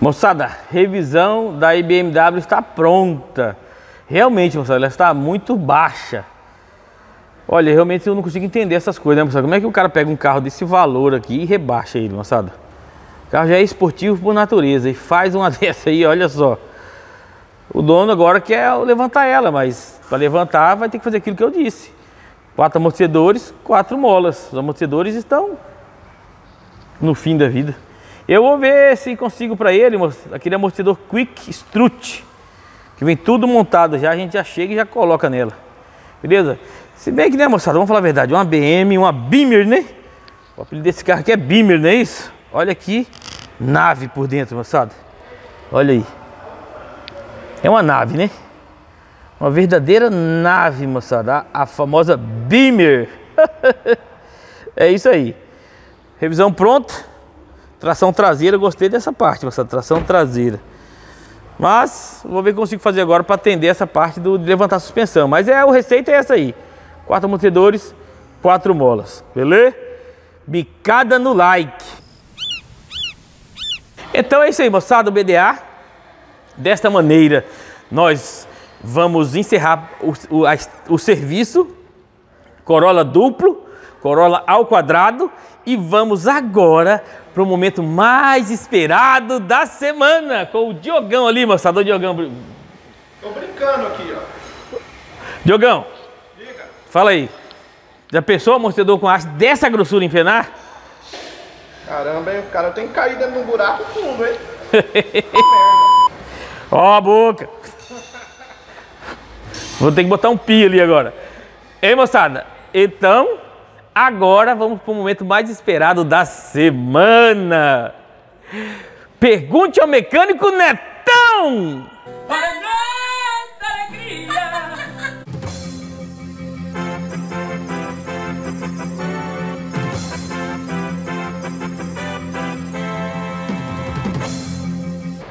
Moçada, revisão da IBMW está pronta. Realmente, moçada, ela está muito baixa. Olha, realmente eu não consigo entender essas coisas, né, moçada? Como é que o cara pega um carro desse valor aqui e rebaixa ele, moçada? O carro já é esportivo por natureza e faz uma [LAUGHS] dessa aí, olha só. O dono agora quer levantar ela, mas para levantar vai ter que fazer aquilo que eu disse. Quatro amortecedores, quatro molas. Os amortecedores estão no fim da vida. Eu vou ver se consigo para ele aquele amortecedor Quick Strut, que vem tudo montado já, a gente já chega e já coloca nela. Beleza? Se bem que, né, moçada, vamos falar a verdade, uma BM, uma Beamer, né? O apelido desse carro aqui é Beamer, não é isso? Olha aqui, nave por dentro, moçada. Olha aí. É uma nave, né? Uma verdadeira nave, moçada. A, famosa Beamer. [LAUGHS] é isso aí. Revisão pronta. Tração traseira, gostei dessa parte, moçada. Tração traseira. Mas vou ver o que consigo fazer agora para atender essa parte do de levantar a suspensão. Mas é o receita é essa aí. Quatro amortecedores, quatro molas. Beleza? Bicada no like. Então é isso aí, moçada, o BDA. Desta maneira, nós vamos encerrar o, o, a, o serviço Corolla duplo, Corolla ao quadrado e vamos agora para o momento mais esperado da semana com o Diogão ali, moçada. O Diogão. Tô brincando aqui, ó. Diogão. Fala aí. Já pensou amortecedor com aço dessa grossura em penar? Caramba, hein? o cara tem que cair dentro de um buraco fundo, hein? [LAUGHS] Ó a boca. Vou ter que botar um pi ali agora. Ei, moçada, então agora vamos para o momento mais esperado da semana. Pergunte ao mecânico Netão!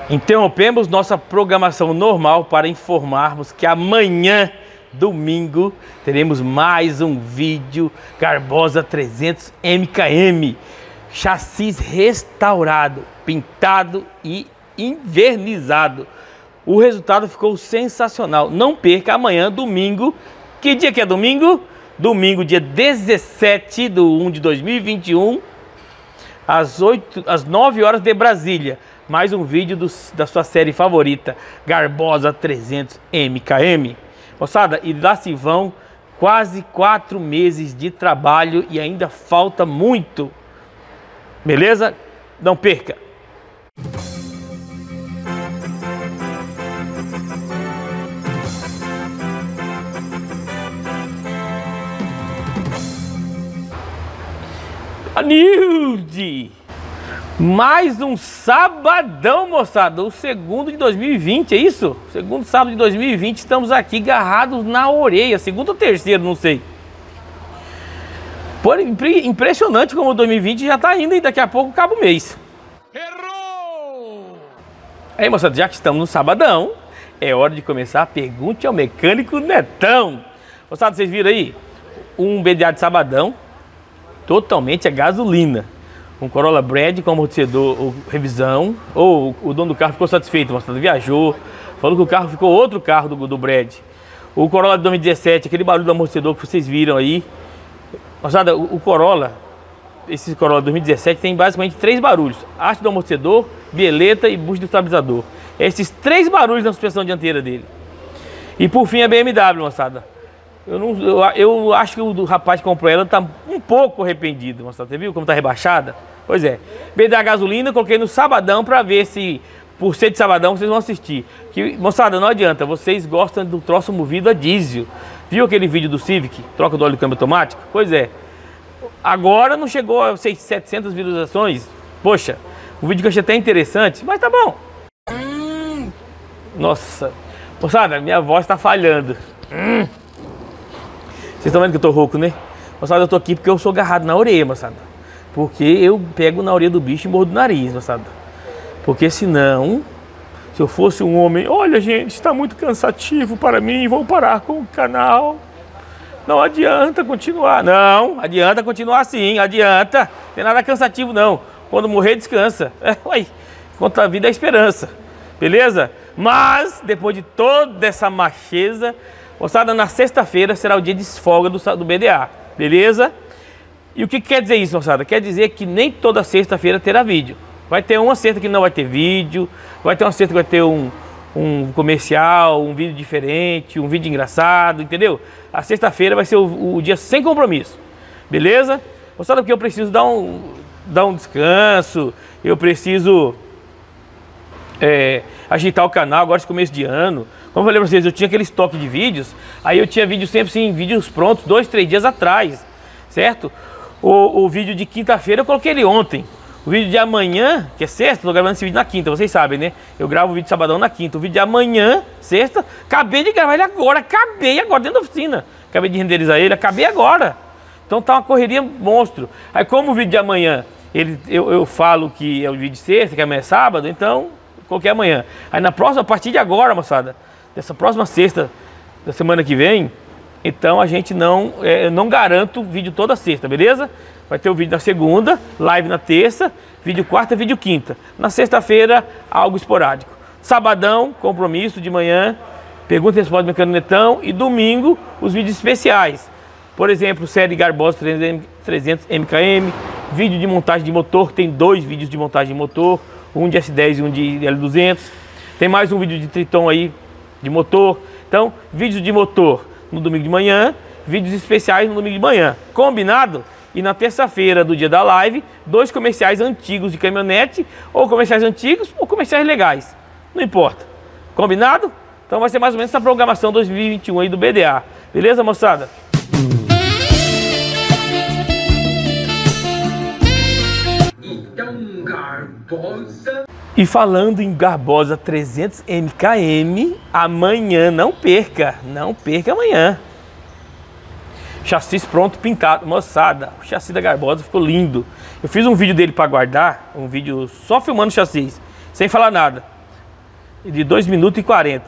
Interrompemos nossa programação normal para informarmos que amanhã, domingo, teremos mais um vídeo Garbosa 300 MKM. Chassis restaurado, pintado e invernizado. O resultado ficou sensacional. Não perca amanhã, domingo. Que dia que é domingo? Domingo, dia 17 de 1 de 2021, às, 8, às 9 horas de Brasília mais um vídeo do, da sua série favorita, Garbosa 300 MKM. Moçada, e lá se vão quase quatro meses de trabalho e ainda falta muito. Beleza? Não perca! A Nilde! Mais um sabadão, moçada. O segundo de 2020, é isso? Segundo sábado de 2020, estamos aqui agarrados na orelha. Segundo ou terceiro, não sei. Por, impressionante como o 2020 já está indo e daqui a pouco acaba o mês. Errou! Aí, moçada, já que estamos no sabadão, é hora de começar a pergunta ao mecânico Netão. Moçada, vocês viram aí? Um BDA de sabadão, totalmente a gasolina um Corolla Brad com amortecedor revisão, ou o dono do carro ficou satisfeito, mostrando, viajou, falou que o carro ficou outro carro do, do. O Corolla de 2017, aquele barulho do amortecedor que vocês viram aí. Moçada, o, o Corolla, esse Corolla 2017 tem basicamente três barulhos: haste do amortecedor, bieleta e bucho do estabilizador. Esses três barulhos na suspensão dianteira dele. E por fim a BMW, moçada. Eu, não, eu, eu, acho que o rapaz que comprou ela está um pouco arrependido. Moçada, você viu como está rebaixada? Pois é. BDA gasolina, coloquei no sabadão para ver se, por ser de sabadão, vocês vão assistir. Que, moçada, não adianta, vocês gostam do troço movido a diesel. Viu aquele vídeo do Civic, troca do óleo de câmbio automático? Pois é. Agora não chegou a 600, 700 visualizações. Poxa, o vídeo que eu achei até interessante, mas tá bom. Hum. Nossa. Moçada, minha voz está falhando. Hum. Vocês estão vendo que eu tô rouco, né? Moçada, eu tô aqui porque eu sou agarrado na orelha, moçada. Porque eu pego na orelha do bicho e mordo o nariz, moçada. Porque senão, se eu fosse um homem, olha gente, está muito cansativo para mim, vou parar com o canal. Não adianta continuar. Não, adianta continuar sim, adianta. Não tem nada cansativo não. Quando morrer, descansa. [LAUGHS] É, uai, contra a vida é esperança. Beleza? Mas, depois de toda essa macheza, Moçada, na sexta-feira será o dia de folga do, do BDA, beleza? E o que quer dizer isso, moçada? Quer dizer que nem toda sexta-feira terá vídeo. Vai ter uma sexta que não vai ter vídeo, vai ter uma sexta que vai ter um, um comercial, um vídeo diferente, um vídeo engraçado, entendeu? A sexta-feira vai ser o, o, dia sem compromisso, beleza? Moçada, porque eu preciso dar um, dar um descanso, eu preciso é, agitar o canal agora esse começo de ano. Como eu falei pra vocês, eu tinha aquele estoque de vídeos, aí eu tinha vídeos sempre assim, vídeos prontos, dois, três dias atrás, certo? O, o vídeo de quinta-feira eu coloquei ele ontem. O vídeo de amanhã, que é sexta, tô gravando esse vídeo na quinta, vocês sabem, né? Eu gravo o vídeo de sabadão na quinta. O vídeo de amanhã, sexta, acabei de gravar ele agora, acabei agora dentro da oficina. Acabei de renderizar ele, acabei agora. Então tá uma correria monstro. Aí como o vídeo de amanhã, ele, eu, eu falo que é o vídeo de sexta, que amanhã é sábado, então coloquei amanhã. Aí na próxima, a partir de agora, moçada, dessa próxima sexta da semana que vem, então a gente não, é, não garanto vídeo toda sexta, beleza? Vai ter o vídeo na segunda, live na terça, vídeo quarta, vídeo quinta. Na sexta-feira, algo esporádico. Sabadão, compromisso de manhã, pergunta e resposta do Mecanonetão. E domingo, os vídeos especiais. Por exemplo, série Garbosa 300 MKM, vídeo de montagem de motor, tem dois vídeos de montagem de motor, um de S10 e um de L200. Tem mais um vídeo de Triton aí, de motor. Então, vídeos de motor no domingo de manhã, vídeos especiais no domingo de manhã. Combinado? E na terça-feira do dia da live, dois comerciais antigos de caminhonete, ou comerciais antigos ou comerciais legais. Não importa. Combinado? Então vai ser mais ou menos essa programação 2021 aí do BDA. Beleza, moçada? Então, Garbosa. E falando em Garbosa 300 MKM, amanhã não perca, não perca amanhã. Chassis pronto, pintado, moçada, o chassi da Garbosa ficou lindo. Eu fiz um vídeo dele para guardar, um vídeo só filmando o chassi, sem falar nada, de 2 minutos e 40.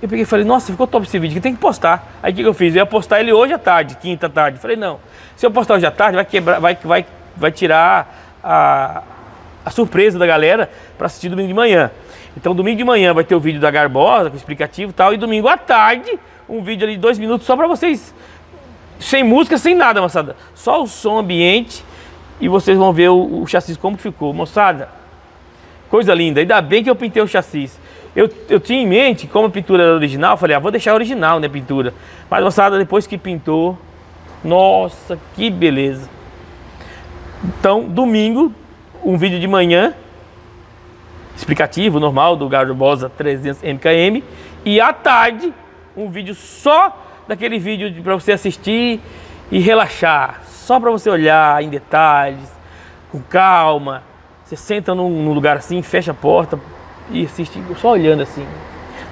Eu peguei e falei, nossa, ficou top esse vídeo, que tem que postar. Aí o que, que eu fiz? Eu ia postar ele hoje à tarde, quinta tarde. Falei, não, se eu postar hoje à tarde, vai quebrar, vai, vai, vai tirar a, a surpresa da galera para assistir domingo de manhã. Então, domingo de manhã vai ter o vídeo da Garbosa, com explicativo e tal, e domingo à tarde, um vídeo ali de dois minutos só para vocês, sem música, sem nada, moçada. Só o som ambiente e vocês vão ver o, o chassi como ficou. Moçada, coisa linda. Ainda bem que eu pintei o chassi. Eu, eu tinha em mente, como a pintura era original, falei, ah, vou deixar original, né, pintura. Mas, moçada, depois que pintou, nossa, que beleza. Então, domingo, um vídeo de manhã, explicativo, normal, do Garbosa 300 MKM. E à tarde, um vídeo só daquele vídeo para você assistir e relaxar. Só para você olhar em detalhes, com calma. Você senta num, num, lugar assim, fecha a porta e assiste só olhando assim.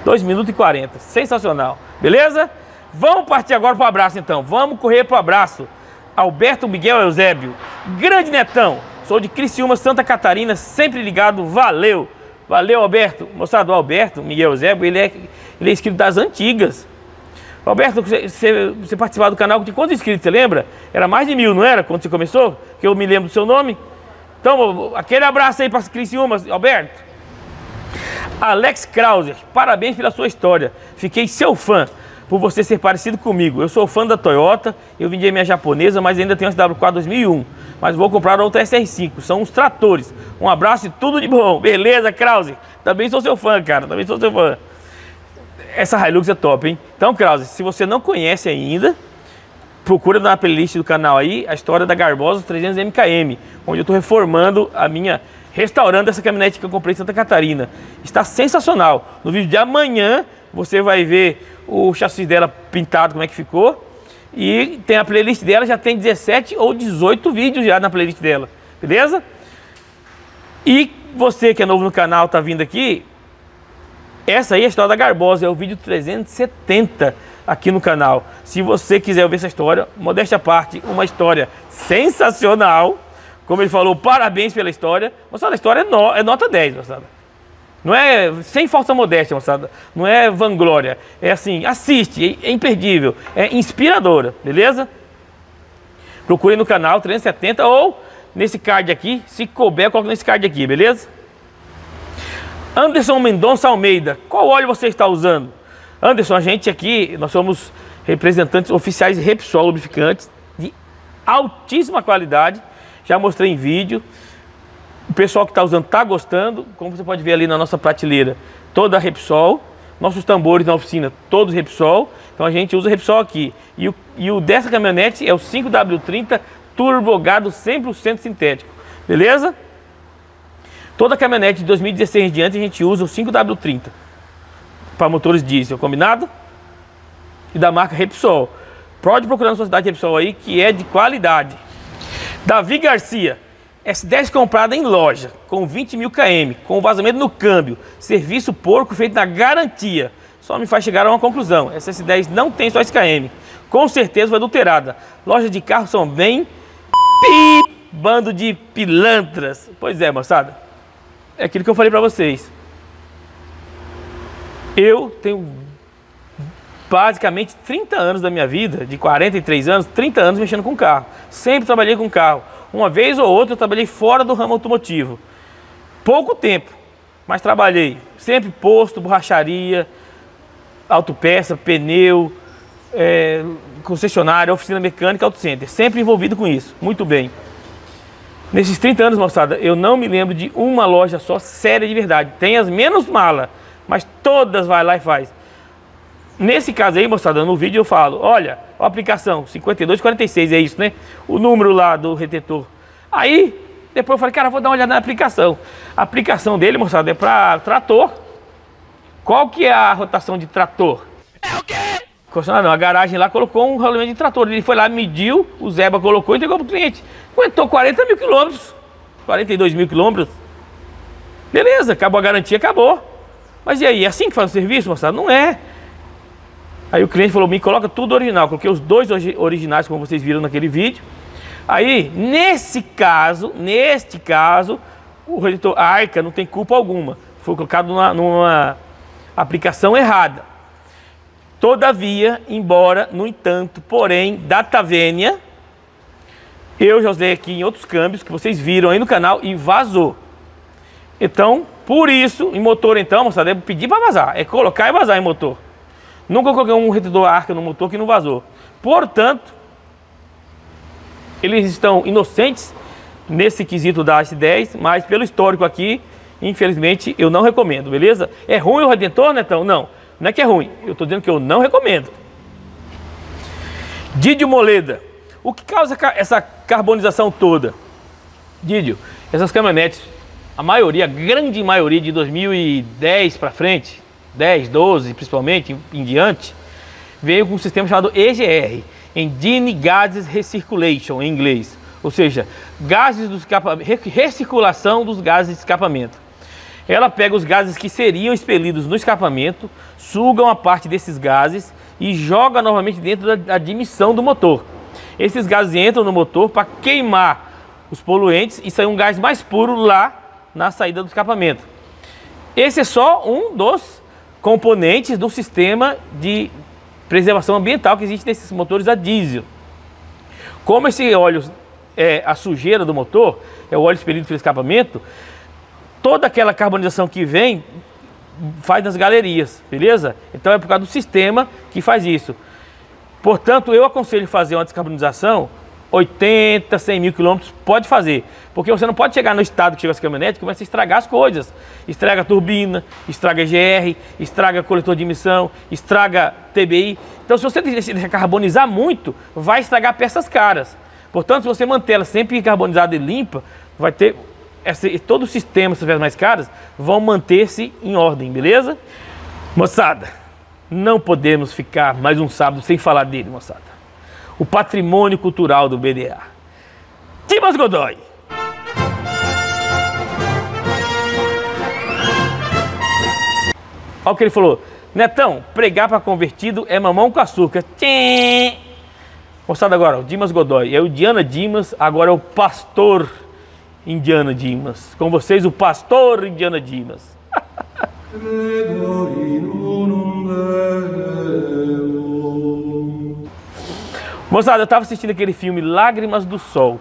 2 minutos e 40. Sensacional. Beleza? Vamos partir agora para o abraço então. Vamos correr para o abraço. Alberto Miguel Eusébio. Grande Netão. Sou de Criciúma, Santa Catarina, sempre ligado, valeu. Valeu, Alberto. Moçada, o Alberto, Miguel Zebo, ele é, ele é inscrito das antigas. Alberto, você, você participava do canal, de quantos inscritos, você lembra? Era mais de mil, não era? Quando você começou? Que eu me lembro do seu nome. Então, aquele abraço aí para Criciúma, Alberto. Alex Krauser, parabéns pela sua história. Fiquei seu fã por você ser parecido comigo. Eu sou fã da Toyota, eu vendi a minha japonesa, mas ainda tenho a CW4 2001. Mas vou comprar outra SR5, são uns tratores. Um abraço e tudo de bom. Beleza, Krause? Também sou seu fã, cara, também sou seu fã. Essa Hilux é top, hein? Então, Krause, se você não conhece ainda, procura na playlist do canal aí a história da Garbosa 300 MKM, onde eu estou reformando a minha, restaurando essa caminhonete que eu comprei em Santa Catarina. Está sensacional. No vídeo de amanhã você vai ver o chassi dela pintado, como é que ficou. E tem a playlist dela, já tem 17 ou 18 vídeos já na playlist dela, beleza? E você que é novo no canal, tá vindo aqui, essa aí é a história da Garbosa, é o vídeo 370 aqui no canal. Se você quiser ouvir essa história, modéstia à parte, uma história sensacional. Como ele falou, parabéns pela história. Moçada, a história é, no, é nota 10, moçada. Não é sem falsa modéstia, moçada. Não é vanglória. É assim, assiste, é imperdível, é inspiradora, beleza? Procure no canal 370 ou nesse card aqui, se couber, coloque nesse card aqui, beleza? Anderson Mendonça Almeida, qual óleo você está usando? Anderson, a gente aqui, nós somos representantes oficiais de Repsol lubrificantes de altíssima qualidade. Já mostrei em vídeo. O pessoal que está usando está gostando. Como você pode ver ali na nossa prateleira, toda a Repsol. Nossos tambores na oficina, todos Repsol. Então a gente usa Repsol aqui. E o, e o dessa caminhonete é o 5W30 turbogado 100% sintético. Beleza? Toda caminhonete de 2016 em diante a gente usa o 5W30 para motores diesel, combinado? E da marca Repsol. Pode procurar na sua cidade Repsol aí, que é de qualidade. Davi Garcia, S10 comprada em loja, com 20 mil km, com vazamento no câmbio, serviço porco feito na garantia. Só me faz chegar a uma conclusão, essa S10 não tem só esse km. Com certeza foi adulterada. Lojas de carro são bem... Pi, bando de pilantras. Pois é, moçada. É aquilo que eu falei para vocês. Eu tenho basicamente 30 anos da minha vida, de 43 anos, 30 anos mexendo com carro. Sempre trabalhei com carro. Uma vez ou outra eu trabalhei fora do ramo automotivo. Pouco tempo, mas trabalhei. Sempre posto, borracharia, autopeça, pneu, é, concessionária, oficina mecânica, auto center. Sempre envolvido com isso. Muito bem. Nesses 30 anos, moçada, eu não me lembro de uma loja só séria de verdade. Tem as menos mala, mas todas vai lá e faz. Nesse caso aí, moçada, no vídeo eu falo, olha, a aplicação 5246 é isso, né? O número lá do retentor. Aí, depois eu falei, cara, vou dar uma olhada na aplicação. A aplicação dele, moçada, é para trator. Qual que é a rotação de trator? É o quê? Não, a garagem lá colocou um rolamento de trator. Ele foi lá, mediu, o Zeba colocou e entregou para o cliente. Aguentou 40 mil quilômetros, 42 mil quilômetros. Beleza, acabou a garantia, acabou. Mas e aí, é assim que faz o serviço, moçada? Não é. Aí o cliente falou, me coloca tudo original. Coloquei os dois originais, como vocês viram naquele vídeo. Aí, nesse caso, neste caso, o redutor, a Arca não tem culpa alguma. Foi colocado numa, numa aplicação errada. Todavia, embora, no entanto, porém, Data Vênia, eu já usei aqui em outros câmbios que vocês viram aí no canal e vazou. Então, por isso, em motor então, moçada, é pedir para vazar. É colocar e vazar em motor. Nunca coloquei um retentor arca no motor que não vazou. Portanto, eles estão inocentes nesse quesito da S10, mas pelo histórico aqui, infelizmente, eu não recomendo, beleza? É ruim o redentor, Netão? Não, não é que é ruim. Eu estou dizendo que eu não recomendo. Didio Moleda. O que causa essa carbonização toda? Didio, essas caminhonetes, a maioria, a grande maioria de 2010 para frente, 10, 12 principalmente, em, diante, veio com um sistema chamado EGR, Engine Gases Recirculation, em inglês. Ou seja, gases do recirculação dos gases de escapamento. Ela pega os gases que seriam expelidos no escapamento, sugam a parte desses gases e joga novamente dentro da admissão do motor. Esses gases entram no motor para queimar os poluentes e sair um gás mais puro lá na saída do escapamento. Esse é só um dos componentes do sistema de preservação ambiental que existe nesses motores a diesel. Como esse óleo é a sujeira do motor, é o óleo expelido pelo escapamento, toda aquela carbonização que vem faz nas galerias, beleza? Então é por causa do sistema que faz isso. Portanto, eu aconselho fazer uma descarbonização 80, 100 mil quilômetros, pode fazer. Porque você não pode chegar no estado que chega as caminhonetes e começa a estragar as coisas. Estraga a turbina, estraga a GR, estraga coletor de emissão, estraga TBI. Então, se você decidir carbonizar muito, vai estragar peças caras. Portanto, se você manter ela sempre carbonizada e limpa, vai ter esse, todo o sistema, essas peças mais caras, vão manter-se em ordem, beleza? Moçada, não podemos ficar mais um sábado sem falar dele, moçada o patrimônio cultural do BDA. Dimas Godoy. Olha o que ele falou. Netão, pregar para convertido é mamão com açúcar. Tchim! Mostrado agora, o Dimas Godoy. É o Diana Dimas, agora é o pastor Indiana Dimas. Com vocês, o pastor Indiana Dimas. [LAUGHS] Moçada, eu estava assistindo aquele filme Lágrimas do Sol.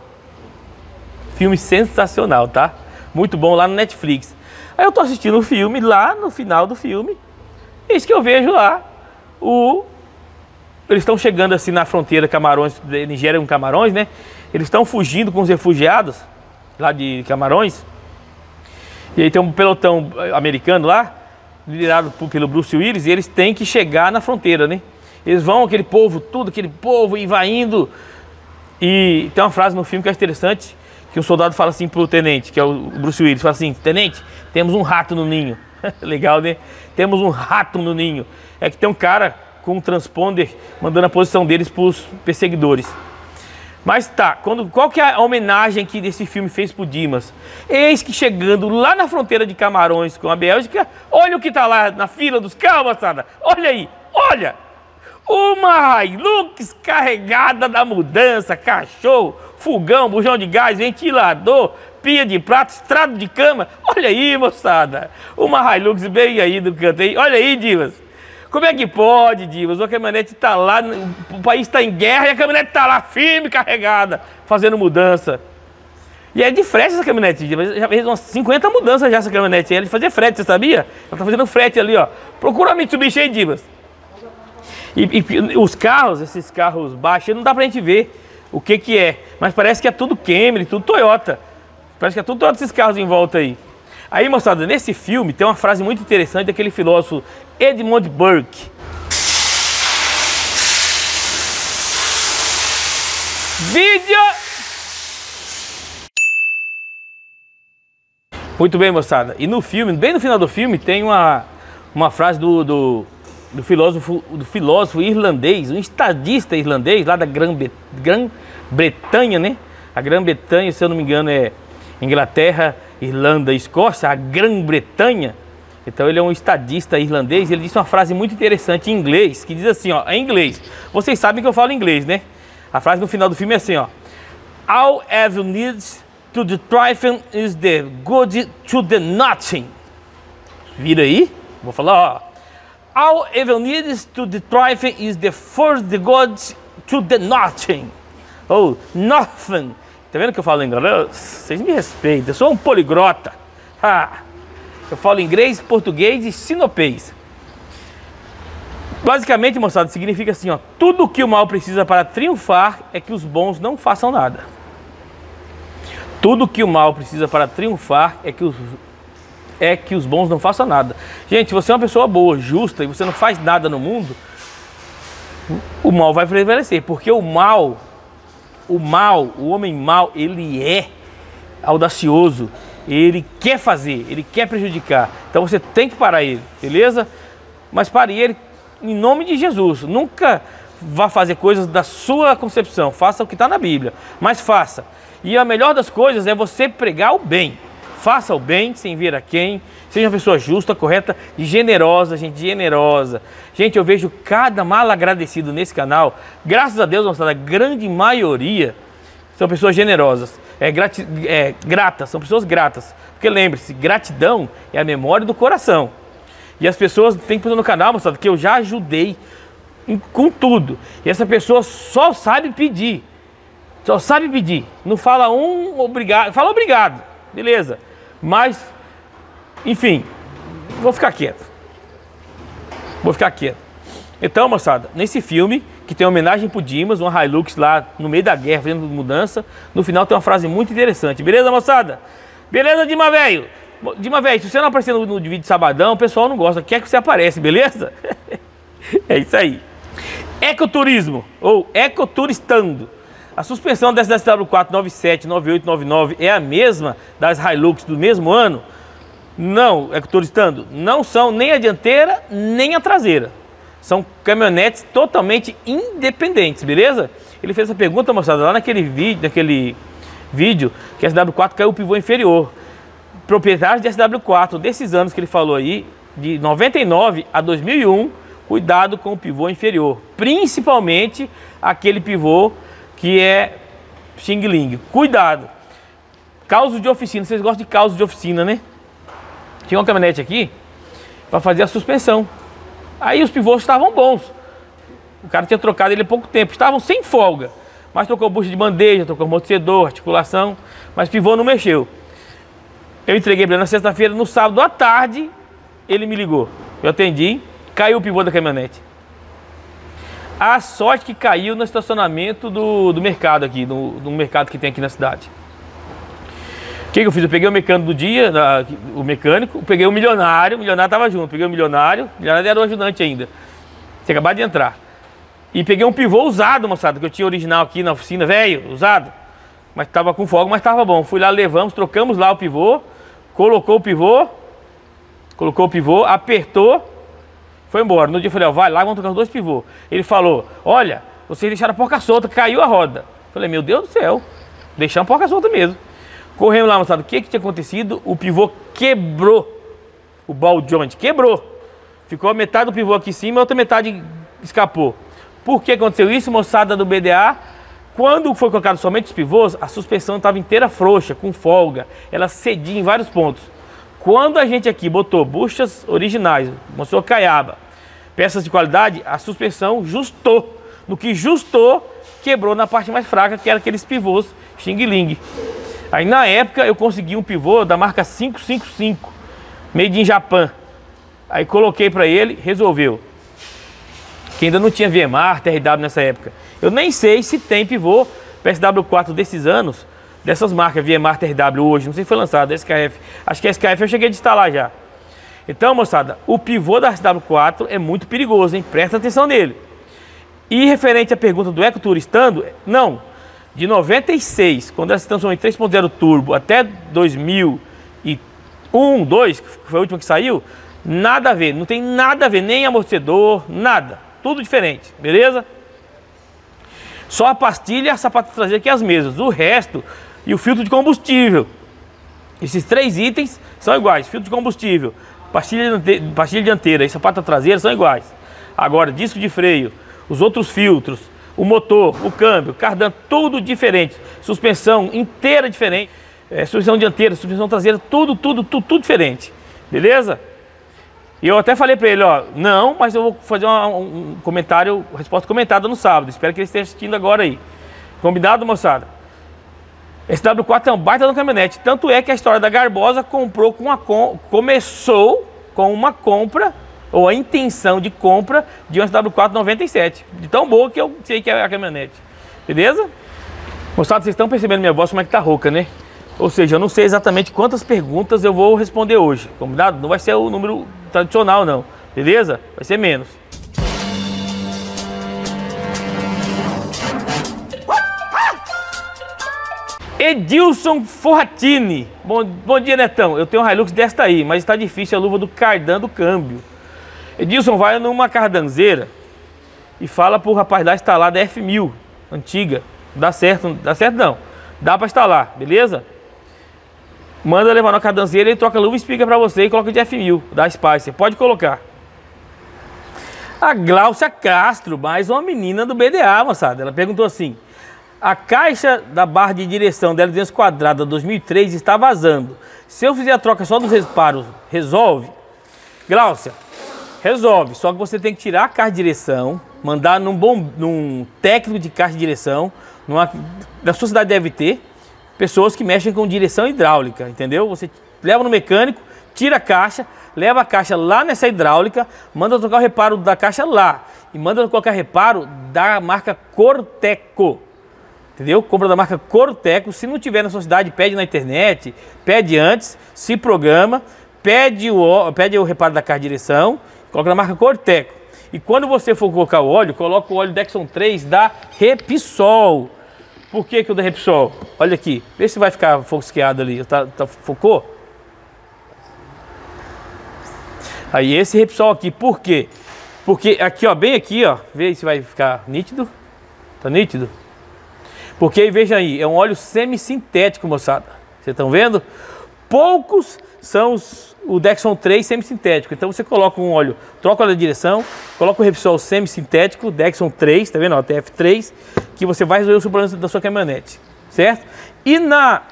Filme sensacional, tá? Muito bom lá no Netflix. Aí eu tô assistindo o filme lá no final do filme. Eis que eu vejo lá o eles estão chegando assim na fronteira Camarões, Nigéria com Camarões, né? Eles estão fugindo com os refugiados lá de Camarões. E aí tem um pelotão americano lá, liderado pelo Bruce Willis, e eles têm que chegar na fronteira, né? Eles vão, aquele povo, tudo, aquele povo, e vai indo. E tem uma frase no filme que é interessante, que um soldado fala assim pro tenente, que é o Bruce Willis, fala assim, tenente, temos um rato no ninho. [LAUGHS] Legal, né? Temos um rato no ninho. É que tem um cara com um transponder mandando a posição deles para os perseguidores. Mas tá, quando, qual que é a homenagem que esse filme fez pro Dimas? Eis que chegando lá na fronteira de Camarões com a Bélgica, olha o que tá lá na fila dos carros, moçada. Olha aí, olha! Uma Hilux carregada da mudança, cachorro, fogão, bujão de gás, ventilador, pia de prato, estrado de cama. Olha aí, moçada. Uma Hilux bem aí do canto aí. Olha aí, Dimas. Como é que pode, Divas? A caminhonete está lá, o país está em guerra e a caminhonete está lá firme, carregada, fazendo mudança. E é de frete essa caminhonete, Divas. Já fez umas 50 mudanças já essa caminhonete. Ela de fazer frete, você sabia? Ela está fazendo frete ali, ó. Procura a Mitsubishi aí, Divas. E, e, os carros, esses carros baixos, não dá pra gente ver o que que é. Mas parece que é tudo Camry, tudo Toyota. Parece que é tudo todos esses carros em volta aí. Aí, moçada, nesse filme tem uma frase muito interessante daquele filósofo Edmund Burke. Vídeo! Muito bem, moçada. E no filme, bem no final do filme, tem uma, uma frase do, do, do filósofo, do filósofo irlandês, um estadista irlandês lá da Grã-Bretanha, né? A Grã-Bretanha, se eu não me engano, é Inglaterra, Irlanda, Escócia, a Grã-Bretanha. Então ele é um estadista irlandês, ele disse uma frase muito interessante em inglês, que diz assim, ó, em inglês. Vocês sabem que eu falo inglês, né? A frase no final do filme é assim, ó. All ever needs to the trifling is the good to the nothing. Vira aí? Vou falar, ó. All needs to the trifling is the first the good to the nothing. Oh, nothing Tá vendo que eu falo inglês? Vocês me respeitam, eu sou um poligrota. Ah, eu falo inglês, português e sinopês. Basicamente, moçada, significa assim, ó, tudo que o mal precisa para triunfar é que os bons não façam nada. Tudo que o mal precisa para triunfar é que os é que os bons não façam nada. Gente, se você é uma pessoa boa, justa e você não faz nada no mundo, o mal vai prevalecer, porque o mal o mal, o homem mal, ele é audacioso, ele quer fazer, ele quer prejudicar. Então você tem que parar ele, beleza? Mas pare ele em nome de Jesus. Nunca vá fazer coisas da sua concepção, faça o que está na Bíblia, mas faça. E a melhor das coisas é você pregar o bem. Faça o bem sem ver a quem. Seja uma pessoa justa, correta e generosa, gente, generosa. Gente, eu vejo cada mal agradecido nesse canal. Graças a Deus, moçada, a grande maioria são pessoas generosas. É, grati é, gratas, são pessoas gratas. Porque lembre-se, gratidão é a memória do coração. E as pessoas têm que pôr no canal, moçada, que eu já ajudei com tudo. E essa pessoa só sabe pedir. Só sabe pedir. Não fala um obrigado. Fala obrigado. Beleza. Mas, enfim, vou ficar quieto. Vou ficar quieto. Então, moçada, nesse filme, que tem homenagem pro Dimas, uma Hilux lá no meio da guerra, fazendo mudança, no final tem uma frase muito interessante. Beleza, moçada? Beleza, Dima Velho? Dima Velho, se você não aparecer no, no vídeo de sabadão, o pessoal não gosta. Quer que você apareça, beleza? [LAUGHS] é isso aí. Ecoturismo, ou ecoturistando. A suspensão dessa SW4 97, 98, 99 é a mesma das Hilux do mesmo ano? Não, é que estou listando, não são nem a dianteira nem a traseira. São caminhonetes totalmente independentes, beleza? Ele fez essa pergunta, moçada, lá naquele vídeo, naquele vídeo que a SW4 caiu o pivô inferior. Proprietários de SW4, desses anos que ele falou aí, de 99 a 2001, cuidado com o pivô inferior, principalmente aquele pivô que é Xing Ling. Cuidado. Causos de oficina. Vocês gostam de causos de oficina, né? Tinha uma caminhonete aqui para fazer a suspensão. Aí os pivôs estavam bons. O cara tinha trocado ele há pouco tempo. Estavam sem folga. Mas trocou bucha de bandeja, trocou amortecedor, articulação. Mas pivô não mexeu. Eu entreguei para ele na sexta-feira. No sábado à tarde, ele me ligou. Eu atendi. Caiu o pivô da caminhonete. A sorte que caiu no estacionamento do, do mercado aqui, no, mercado que tem aqui na cidade. O que, que eu fiz? Eu peguei o mecânico do dia, da- o mecânico, peguei o milionário, o milionário tava junto, peguei o milionário, o milionário era o ajudante ainda. Tinha acabado de entrar. E peguei um pivô usado, moçada, que eu tinha original aqui na oficina, velho, usado. Mas tava com fogo, mas tava bom. Fui lá, levamos, trocamos lá o pivô, colocou o pivô, colocou o pivô, apertou, foi embora. No dia eu falei, ó, vai lá, vamos trocar os dois pivôs. Ele falou, olha, vocês deixaram a porca solta, caiu a roda. Falei, meu Deus do céu, deixaram a porca solta mesmo. Corremos lá, moçada, o que que tinha acontecido? O pivô quebrou. O ball joint quebrou. Ficou metade do pivô aqui em cima a outra metade escapou. Por que aconteceu isso, moçada do BDA? Quando foi colocado somente os pivôs, a suspensão estava inteira frouxa, com folga. Ela cedia em vários pontos. Quando a gente aqui botou buchas originais, mostrou caiaba, peças de qualidade, a suspensão justou. No que justou, quebrou na parte mais fraca, que era aqueles pivôs Xing Ling. Aí na época eu consegui um pivô da marca 555, made in Japan. Aí coloquei para ele, resolveu. Que ainda não tinha VMAR, TRW nessa época. Eu nem sei se tem pivô PSW4 desses anos, dessas marcas VMAR, TRW hoje, não sei se foi lançado, SKF. Acho que SKF eu cheguei a instalar já. Então, moçada, o pivô da SW4 é muito perigoso, hein? Presta atenção nele. E referente à pergunta do Eco Turistando, não. De 96, quando ela se transformou em 3.0 turbo, até 2001, 2, que foi a última que saiu, nada a ver, não tem nada a ver, nem amortecedor, nada. Tudo diferente, beleza? Só a pastilha e a sapata traseira que é as mesmas. O resto e o filtro de combustível. Esses três itens são iguais. Filtro de combustível, pastilha, diante- pastilha dianteira e sapata traseira são iguais. Agora, disco de freio, os outros filtros, o motor, o câmbio, cardan, tudo diferente. Suspensão inteira diferente. É, suspensão dianteira, suspensão traseira, tudo, tudo, tudo, tudo diferente. Beleza? E eu até falei pra ele, ó, não, mas eu vou fazer uma- um comentário, resposta comentada no sábado. Espero que ele esteja assistindo agora aí. Combinado, moçada? Esse W4 é um baita de uma caminhonete. Tanto é que a história da Garbosa comprou com a com, começou com uma compra ou a intenção de compra de um SW4 97. De tão boa que eu sei que é a caminhonete. Beleza? Moçada, vocês estão percebendo minha voz como é que tá rouca, né? Ou seja, eu não sei exatamente quantas perguntas eu vou responder hoje. Combinado? Não vai ser o número tradicional, não. Beleza? Vai ser menos. Edilson Forratini. Bom, bom dia, Netão. Eu tenho um Hilux desta aí, mas está difícil a luva do cardan do câmbio. Edilson, vai numa cardanzeira e fala pro rapaz lá instalar da F1000, antiga. Dá certo, dá certo não. Dá para instalar, beleza? Manda levar na cardanzeira, ele troca a luva, explica para você e coloca de F1000, da Spicer. Pode colocar. A Glaucia Castro, mais uma menina do BDA, moçada. Ela perguntou assim: a caixa da barra de direção dela 200 quadrada 2003 está vazando. Se eu fizer a troca só dos reparos, resolve? Glaucia, resolve. Só que você tem que tirar a caixa de direção, mandar num bom, num técnico de caixa de direção, numa, da sua cidade deve ter pessoas que mexem com direção hidráulica, entendeu? Você leva no mecânico, tira a caixa, leva a caixa lá nessa hidráulica, manda trocar o reparo da caixa lá e manda colocar reparo da marca Corteco. Entendeu? Compra da marca Corteco. Se não tiver na sua cidade, pede na internet, pede antes, se programa, pede o, pede o reparo da caixa de direção, coloca na marca Corteco. E quando você for colocar o óleo, coloca o óleo Dexon 3 da Repsol. Por que, que o da Repsol? Olha aqui, vê se vai ficar fosqueado ali. Tá, tá- focou? Aí esse Repsol aqui, por quê? Porque aqui, ó, bem aqui, ó, vê se vai ficar nítido. Tá nítido? Porque veja aí, é um óleo semissintético, moçada. Vocês estão vendo? Poucos são os, o Dexon 3 semissintético. Então você coloca um óleo, troca da direção, coloca o Repsol semissintético, Dexon 3, tá vendo? Ó, TF3, que você vai resolver o seu problema da sua caminhonete, certo? E na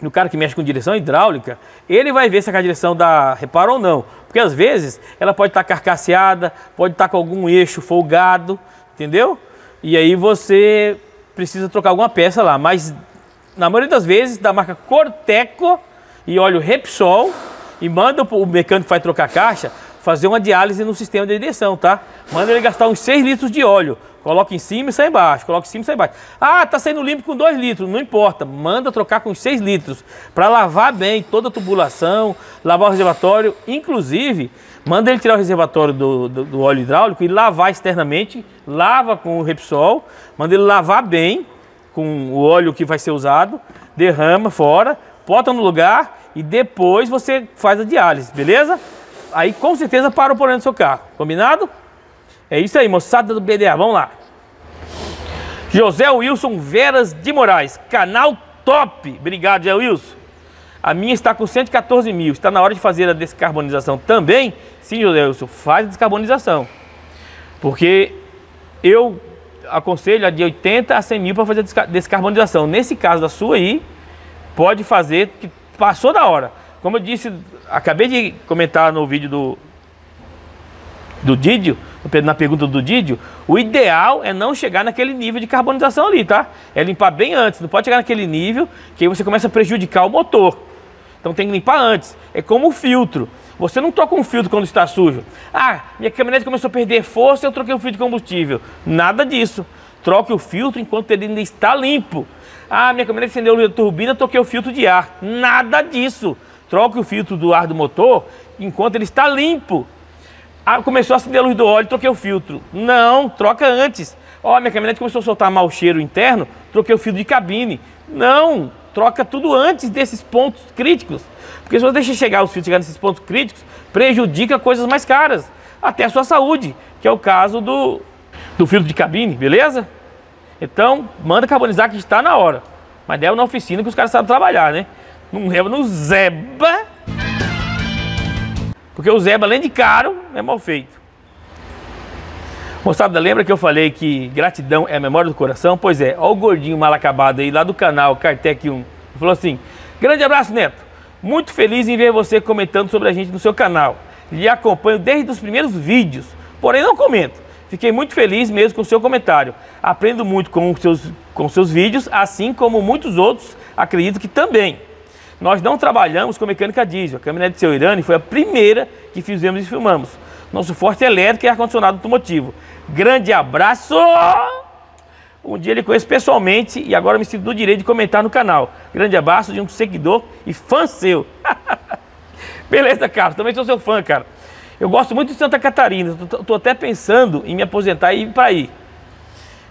no cara que mexe com direção hidráulica, ele vai ver se a direção dá reparo ou não. Porque às vezes ela pode estar carcasseada, pode estar com algum eixo folgado, entendeu? E aí você precisa trocar alguma peça lá. Mas na maioria das vezes, da marca Corteco e óleo Repsol, e manda o mecânico que vai trocar a caixa, fazer uma diálise no sistema de ignição, tá? Manda ele gastar uns 6 litros de óleo. Coloca em cima e sai embaixo. Coloca em cima e sai embaixo. Ah, tá saindo limpo com 2 litros. Não importa. Manda trocar com 6 litros. Para lavar bem toda a tubulação, lavar o reservatório. Inclusive, manda ele tirar o reservatório do, do, do óleo hidráulico e lavar externamente. Lava com o Repsol. Manda ele lavar bem com o óleo que vai ser usado. Derrama fora. Bota no lugar e depois você faz a diálise, beleza? Aí com certeza para o problema do seu carro. Combinado? É isso aí, moçada do BDA. Vamos lá. José Wilson Veras de Moraes, canal top. Obrigado, José Wilson. A minha está com 114 mil. Está na hora de fazer a descarbonização também? Sim, José faz descarbonização. Porque eu aconselho a de 80 a 100 mil para fazer descarbonização. Nesse caso da sua aí, pode fazer, que passou da hora. Como eu disse, acabei de comentar no vídeo do, do Didio, na pergunta do Didio, o ideal é não chegar naquele nível de carbonização ali, tá? É limpar bem antes, não pode chegar naquele nível que aí você começa a prejudicar o motor. Então tem que limpar antes. É como o filtro. Você não troca um filtro quando está sujo. Ah, minha caminhonete começou a perder força, eu troquei o filtro de combustível. Nada disso. Troque o filtro enquanto ele ainda está limpo. Ah, minha caminhonete acendeu a turbina, troquei o filtro de ar. Nada disso. Troque o filtro do ar do motor enquanto ele está limpo. Ah, começou a acender a luz do óleo, troquei o filtro. Não, troca antes. Ó, oh, minha caminhonete começou a soltar mau cheiro interno, troquei o filtro de cabine. Não, troca tudo antes desses pontos críticos. Porque se você deixa chegar os filtros chegar nesses pontos críticos, prejudica coisas mais caras, até a sua saúde, que é o caso do, do filtro de cabine, beleza? Então, manda carbonizar que está na hora. Mas leva na oficina que os caras sabem trabalhar, né? Não leva no Zeba porque o Zeba, além de caro, é mal feito. Moçada, lembra que eu falei que gratidão é a memória do coração? Pois é, olha o gordinho mal acabado aí lá do canal Cartec 1. Ele falou assim: Grande abraço, Neto. Muito feliz em ver você comentando sobre a gente no seu canal. Lhe acompanho desde os primeiros vídeos, porém não comento. Fiquei muito feliz mesmo com o seu comentário. Aprendo muito com os seus, com seus vídeos, assim como muitos outros, acredito que também. Nós não trabalhamos com mecânica diesel. A caminhonete de seu Irani foi a primeira que fizemos e filmamos. Nosso forte elétrico e ar-condicionado automotivo. Grande abraço! Um dia ele conheço pessoalmente e agora me sinto do direito de comentar no canal. Grande abraço de um seguidor e fã seu. [LAUGHS] Beleza, Carlos. Também sou seu fã, cara. Eu gosto muito de Santa Catarina. Tô, até pensando em me aposentar e ir para aí.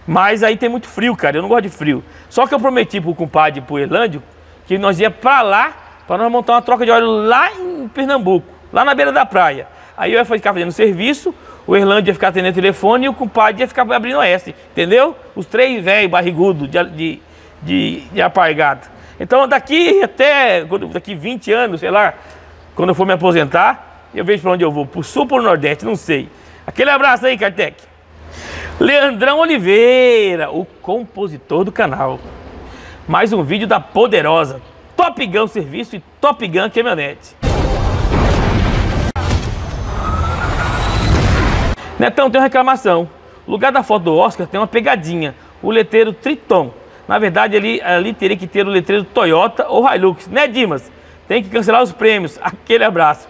Mas aí tem muito frio, cara. Eu não gosto de frio. Só que eu prometi pro compadre, pro Erlândio, que nós ia para lá para nós montar uma troca de óleo lá em Pernambuco, lá na beira da praia. Aí eu ia ficar fazendo serviço, o Erlândia ia ficar atendendo telefone e o compadre ia ficar abrindo oeste, entendeu? Os três velhos barrigudos de, de, de, de apargado. Então daqui até, daqui 20 anos, sei lá, quando eu for me aposentar, eu vejo para onde eu vou, para o sul ou para o nordeste, não sei. Aquele abraço aí, Cartec. Leandrão Oliveira, o compositor do canal mais um vídeo da poderosa Top Gun Serviço e Top Gun Caminhonete. Netão, tem uma reclamação. O lugar da foto do Oscar tem uma pegadinha. O letreiro Triton. Na verdade, ali, ali teria que ter o letreiro Toyota ou Hilux. Né, Dimas? Tem que cancelar os prêmios. [LAUGHS] Aquele abraço.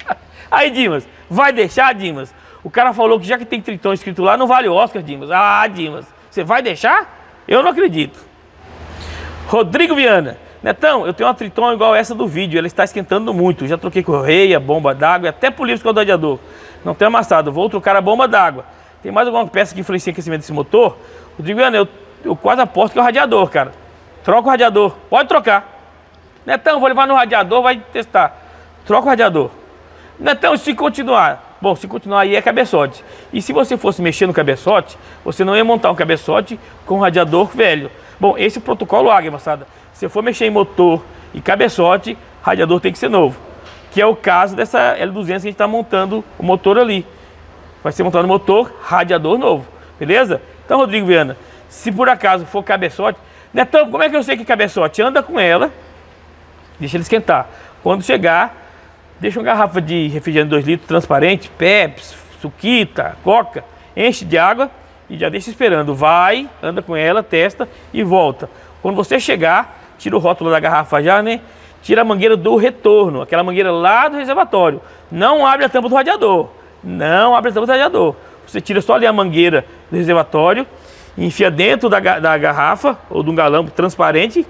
[LAUGHS] Aí, Dimas, vai deixar, Dimas? O cara falou que já que tem Triton escrito lá, não vale o Oscar, Dimas. Ah, Dimas, você vai deixar? Eu não acredito. Rodrigo Viana. Netão, eu tenho uma Triton igual essa do vídeo, ela está esquentando muito. Já troquei correia, bomba d'água e até polícia com o radiador. Não tem amassado, vou trocar a bomba d'água. Tem mais alguma peça que influencia o aquecimento desse motor? Rodrigo eu, eu quase aposto que é o radiador, cara. Troca o radiador, pode trocar. Netão, vou levar no radiador, vai testar. Troca o radiador. Netão, se continuar, bom, se continuar aí é cabeçote. E se você fosse mexer no cabeçote, você não ia montar um cabeçote com um radiador velho. Bom, esse é o protocolo Águia, moçada. Se for mexer em motor e cabeçote, radiador tem que ser novo. Que é o caso dessa L200 que a gente está montando o motor ali. Vai ser montado o motor, radiador novo. Beleza? Então, Rodrigo Viana, se por acaso for cabeçote... Netão, como é que eu sei que cabeçote? Anda com ela, deixa ele esquentar. Quando chegar, deixa uma garrafa de refrigerante 2 litros transparente, Pepsi, suquita, coca, enche de água e já deixa esperando. Vai, anda com ela, testa e volta. Quando você chegar, tira o rótulo da garrafa já, né? Tira a mangueira do retorno, aquela mangueira lá do reservatório. Não abre a tampa do radiador. Não abre a tampa do radiador. Você tira só ali a mangueira do reservatório, enfia dentro da, da garrafa ou de um galão transparente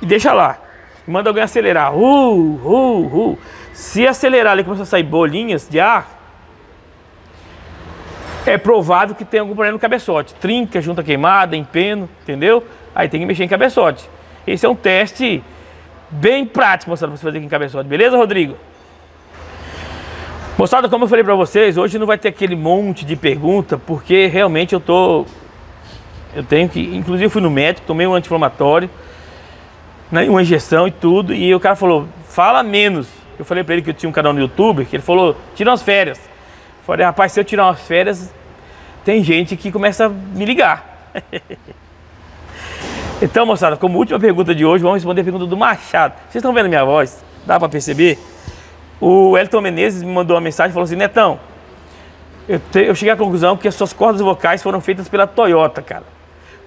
e deixa lá. E manda alguém acelerar. Uh, uh, uh. Se acelerar ali começar a sair bolinhas de ar, é provável que tenha algum problema no cabeçote. Trinca, junta queimada, empeno, entendeu? Aí tem que mexer em cabeçote. Esse é um teste bem prático, moçada, pra você fazer aqui em cabeçote. Beleza, Rodrigo? Moçada, como eu falei pra vocês, hoje não vai ter aquele monte de pergunta, porque realmente eu tô... Eu tenho que... Inclusive eu fui no médico, tomei um anti-inflamatório, né, uma injeção e tudo, e o cara falou, fala menos. Eu falei pra ele que eu tinha um canal no YouTube, que ele falou, tira umas férias. Eu Falei, rapaz, se eu tirar umas férias, tem gente que começa a me ligar. [LAUGHS] então, moçada, como última pergunta de hoje, vamos responder a pergunta do Machado. Vocês estão vendo minha voz? Dá pra perceber? O Elton Menezes me mandou uma mensagem e falou assim, Netão, eu, te- eu cheguei à conclusão que as suas cordas vocais foram feitas pela Toyota, cara.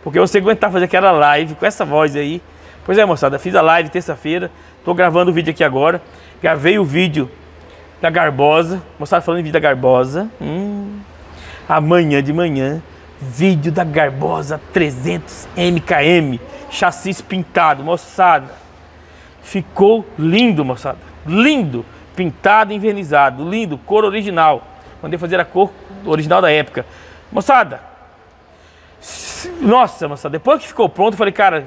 Porque você aguentar fazer aquela live com essa voz aí. Pois é, moçada, fiz a live terça-feira, tô gravando o vídeo aqui agora. Gravei o vídeo da Garbosa. Moçada falando em vídeo da Garbosa. Hum, amanhã de manhã, vídeo da Garbosa 300 MKM, chassis pintado, moçada. Ficou lindo, moçada. Lindo. Pintado e invernizado. Lindo. Cor original. Mandei fazer a cor original da época. Moçada. Nossa, moçada. Depois que ficou pronto, eu falei, cara,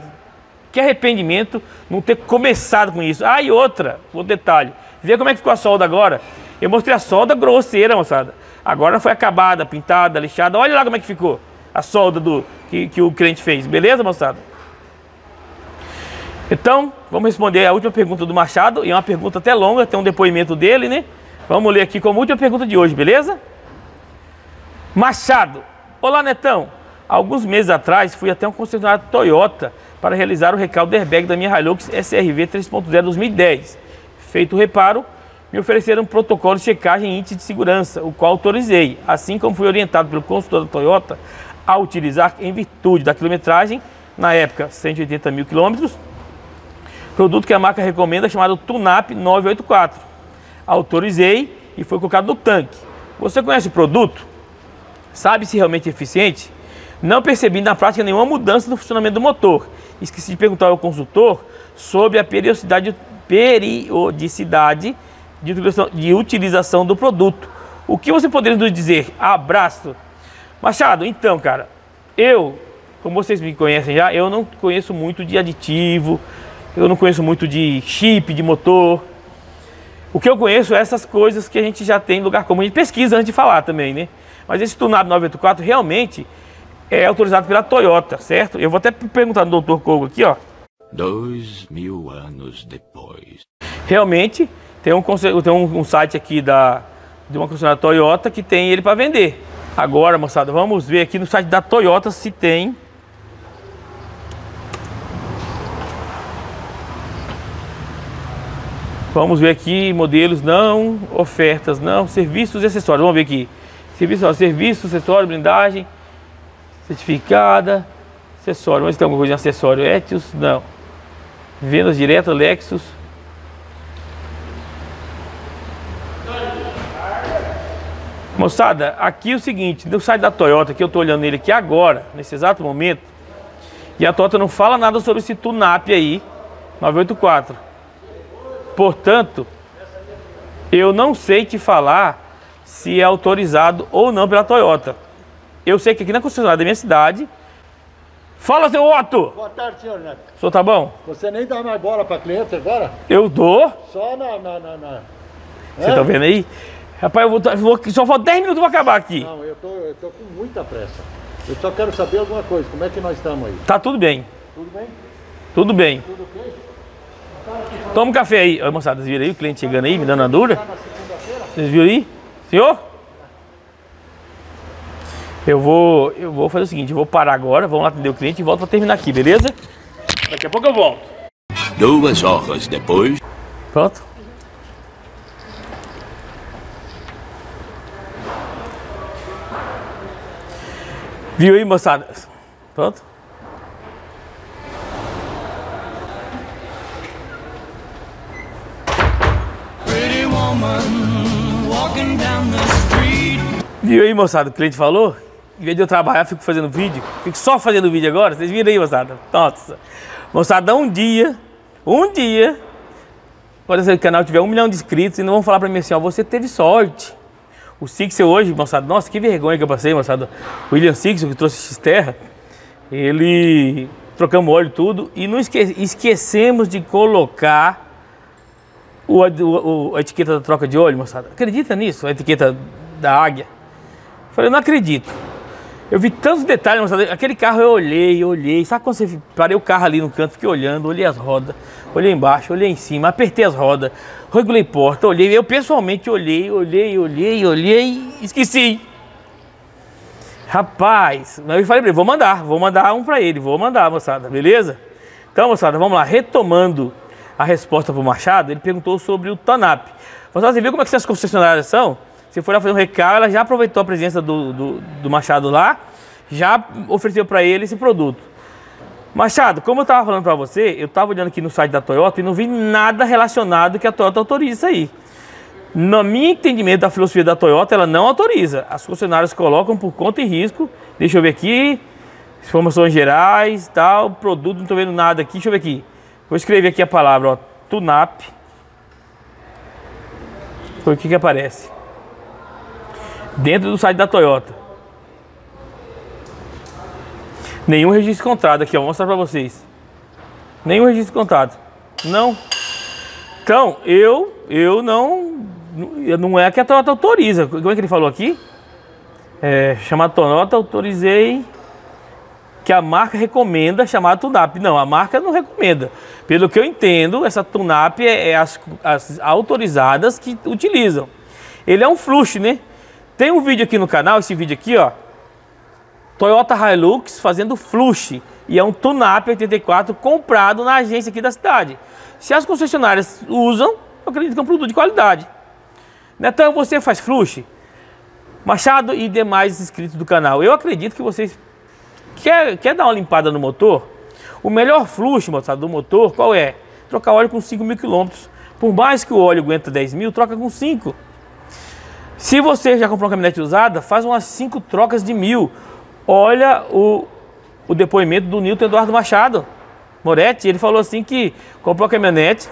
que arrependimento não ter começado com isso. Ah, e outra, outro detalhe. Vê como é que ficou a solda agora. Eu mostrei a solda grosseira, moçada. Agora foi acabada, pintada, lixada. Olha lá como é que ficou a solda do, que, que o cliente fez. Beleza, moçada? Então, vamos responder a última pergunta do Machado. E é uma pergunta até longa, tem um depoimento dele, né? Vamos ler aqui como última pergunta de hoje, beleza? Machado. Olá, Netão. Alguns meses atrás, fui até um concessionário Toyota para realizar o recaldo airbag da minha Hilux SRV 3.0 2010. Feito o reparo, me ofereceram um protocolo de checagem e índice de segurança, o qual autorizei, assim como fui orientado pelo consultor da Toyota a utilizar em virtude da quilometragem, na época 180 mil quilômetros, produto que a marca recomenda chamado Tunap 984. Autorizei e foi colocado no tanque. Você conhece o produto? Sabe se realmente é eficiente? Não percebi na prática nenhuma mudança no funcionamento do motor. Esqueci de perguntar ao consultor sobre a periodicidade, periodicidade de, utilização, de utilização do produto. O que você poderia nos dizer? Abraço. Machado, então, cara, eu, como vocês me conhecem já, eu não conheço muito de aditivo, eu não conheço muito de chip, de motor. O que eu conheço é essas coisas que a gente já tem em lugar comum. A gente pesquisa antes de falar também, né? Mas esse Tunab 984 realmente é autorizado pela Toyota, certo? Eu vou até perguntar no Dr. Kogo aqui, ó. Dois mil anos depois. Realmente tem um, tem um, um site aqui da, de uma concessionária Toyota que tem ele para vender. Agora, moçada, vamos ver aqui no site da Toyota se tem. Vamos ver aqui modelos não, ofertas não, serviços e acessórios. Vamos ver aqui. Serviço, ó, serviço, acessório, blindagem, certificada, acessório. Se tem alguma coisa de acessório. Etios, não. Vendas diretas, Lexus. Moçada, aqui é o seguinte, no site da Toyota, que eu estou olhando ele aqui agora, nesse exato momento, e a Toyota não fala nada sobre esse Tunap aí, 984. Portanto, eu não sei te falar se é autorizado ou não pela Toyota. Eu sei que aqui na concessionária da minha cidade. Fala, seu Otto! Boa tarde, senhor Neto. O senhor tá bom? Você nem dá mais bola para cliente agora? Eu dou. Só na. na, na, na- Você É? tá vendo aí? Rapaz, eu vou, vou- só falta 10 minutos pra acabar aqui. Não, eu tô, eu tô com muita pressa. Eu só quero saber alguma coisa. Como é que nós estamos aí? Tá tudo bem. Tudo bem? Tudo bem. Tudo ok? Toma um café aí. Ô, moçada, vocês viram aí o cliente chegando aí, me dando a dura? Vocês viram aí? Senhor? Eu vou, eu vou fazer o seguinte, eu vou parar agora, vamos lá atender o cliente e volto pra terminar aqui, beleza? Daqui a pouco eu volto. Duas horas depois. Pronto? Viu aí, moçada? Pronto? Viu aí, moçada, o cliente falou? Em vez de eu trabalhar, fico fazendo vídeo. Fico só fazendo vídeo agora. Vocês viram aí, moçada? Nossa. Moçada, um dia, um dia, quando esse canal tiver um milhão de inscritos, e não vão falar pra mim assim, ó, você teve sorte. O Sixel hoje, moçada, nossa, que vergonha que eu passei, moçada. O William Sixel, que trouxe X-Terra, ele... Trocamos óleo tudo, e não esque... esquecemos de colocar o- o- a etiqueta da troca de óleo, moçada. Acredita nisso? A etiqueta da águia. Falei, não acredito. Eu vi tantos detalhes, moçada. Aquele carro eu olhei, olhei. Sabe quando você parei o carro ali no canto, fiquei olhando, olhei as rodas, olhei embaixo, olhei em cima, apertei as rodas, regulei porta, olhei. Eu pessoalmente olhei, olhei, olhei, olhei, esqueci. Rapaz, eu falei pra ele, vou mandar, vou mandar um pra ele, vou mandar, moçada, beleza? Então, moçada, vamos lá, retomando a resposta pro Machado, ele perguntou sobre o TANAP. Moçada, você viu como é que essas concessionárias são? Você foi lá fazer um recado, ela já aproveitou a presença do, do, do Machado lá, já ofereceu para ele esse produto. Machado, como eu estava falando para você, eu estava olhando aqui no site da Toyota e não vi nada relacionado que a Toyota autoriza isso aí. No meu entendimento da filosofia da Toyota, ela não autoriza. As concessionárias colocam por conta e risco. Deixa eu ver aqui. Informações gerais, tal, produto, não estou vendo nada aqui. Deixa eu ver aqui. Vou escrever aqui a palavra, ó, TUNAP. Foi o que que aparece. Dentro do site da Toyota. Nenhum registro contrato aqui, ó, vou mostrar para vocês. Nenhum registro de contrato. Não. Então, eu, eu não, não é que a Toyota autoriza. Como é que ele falou aqui? É, chamado Toyota, autorizei que a marca recomenda chamar Tunap. Não, a marca não recomenda. Pelo que eu entendo, essa Tunap é, é as, as autorizadas que utilizam. Ele é um flush, né? Tem um vídeo aqui no canal, esse vídeo aqui, ó. Toyota Hilux fazendo flush. E é um Tunap 84 comprado na agência aqui da cidade. Se as concessionárias usam, eu acredito que é um produto de qualidade. Netão, você faz flush? Machado e demais inscritos do canal. Eu acredito que vocês quer, quer dar uma limpada no motor? O melhor flush, moçada, do motor, qual é? Trocar óleo com 5 mil quilômetros. Por mais que o óleo aguenta 10 mil, troca com 5. Se você já comprou uma caminhonete usada, faz umas 5 trocas de mil. Olha o, o depoimento do Nilton Eduardo Machado Moretti. Ele falou assim que comprou a caminhonete,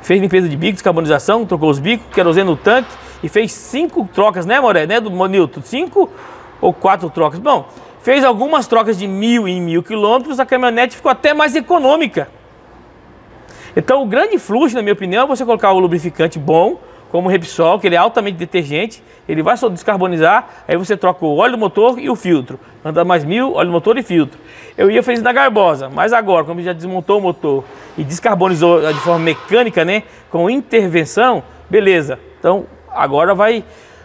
fez limpeza de bico, descarbonização, trocou os bicos, querosene no tanque e fez cinco trocas, né, Moretti? Né, do Nilton? Cinco ou quatro trocas? Bom, fez algumas trocas de mil em mil quilômetros, a caminhonete ficou até mais econômica. Então, o grande fluxo, na minha opinião, é você colocar o lubrificante bom, como o Repsol, que ele é altamente detergente, ele vai só descarbonizar, aí você troca o óleo do motor e o filtro. Anda mais mil, óleo do motor e filtro. Eu ia fazer na Garbosa, mas agora, como já desmontou o motor e descarbonizou de forma mecânica, né, com intervenção, beleza. Então, agora vai,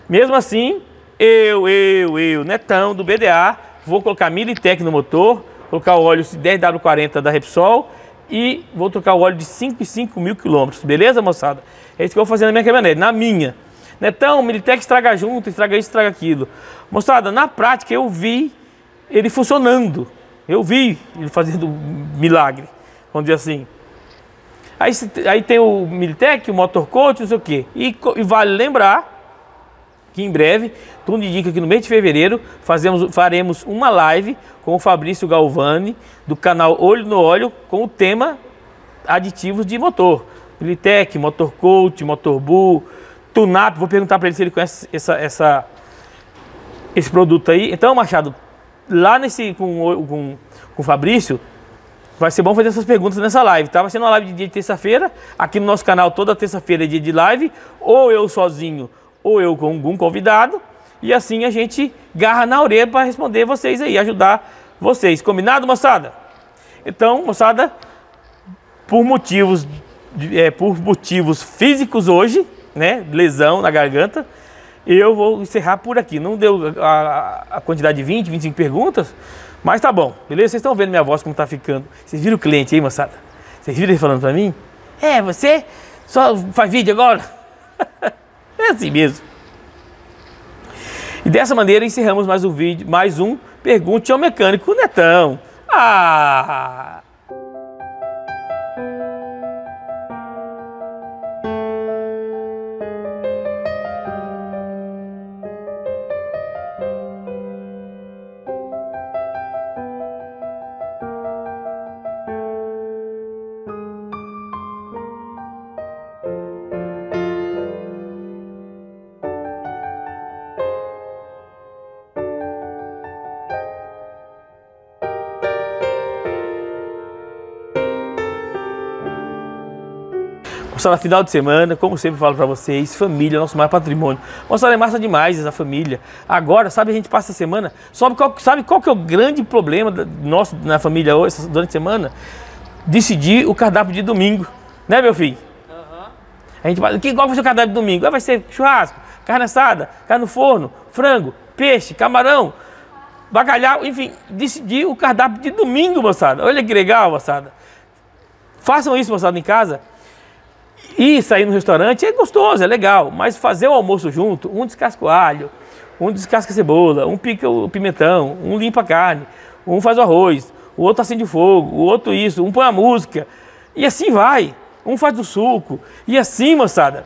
mesmo assim, eu, eu, eu, Netão, do BDA, vou colocar Militec no motor, colocar o óleo 10W40 da Repsol e vou trocar o óleo de 5 e 5 mil quilômetros, beleza, moçada? É isso que eu vou fazer na minha caminhonete, na minha. Netão, Militec estraga junto, estraga isso, estraga aquilo. Moçada, na prática eu vi ele funcionando. Eu vi ele fazendo [LAUGHS] milagre, vamos dizer assim. Aí, aí tem o Militec, o Motorcoach, não sei o quê. E, e vale lembrar que em breve, tudo indica que no mês de fevereiro fazemos, faremos uma live com o Fabrício Galvani, do canal Olho no Óleo, com o tema aditivos de motor. Militec, Motor Coach, Motor Bull, Tunap. Vou perguntar para ele se ele conhece essa, essa, esse produto aí. Então, Machado, lá nesse com, com, com o Fabrício, vai ser bom fazer essas perguntas nessa live, tá? Vai ser uma live de dia de terça-feira. Aqui no nosso canal, toda terça-feira é dia de live. Ou eu sozinho, ou eu com algum convidado. E assim a gente garra na orelha para responder vocês aí, ajudar vocês. Combinado, moçada? Então, moçada, por motivos, é, por motivos físicos hoje, né? Lesão na garganta, eu vou encerrar por aqui. Não deu a- a quantidade de 20, 25 perguntas, mas tá bom, beleza? Vocês estão vendo minha voz como tá ficando. Vocês viram o cliente aí, moçada? Vocês viram ele falando pra mim? É, você só faz vídeo agora? [LAUGHS] é assim mesmo. E dessa maneira encerramos mais um vídeo, mais um Pergunte ao Mecânico Netão. Ah! Moçada, final de semana, como sempre falo pra vocês, família, nosso maior patrimônio. Moçada, é massa demais essa família. Agora, sabe, a gente passa a semana, sabe qual, sabe qual que é o grande problema nosso na família hoje, durante a semana? Decidir o cardápio de domingo. Né, meu filho? A gente vai, que qual vai ser o cardápio de domingo? Ah, vai ser churrasco, carne assada, carne no forno, frango, peixe, camarão, bacalhau, enfim, decidir o cardápio de domingo, moçada. Olha que legal, moçada. Façam isso, moçada, em casa. E sair no restaurante é gostoso, é legal, mas fazer o almoço junto, um descasca o alho, um descasca a cebola, um pica o pimentão, um limpa a carne, um faz o arroz, o outro acende o fogo, o outro isso, um põe a música, e assim vai. Um faz o suco, e assim, moçada,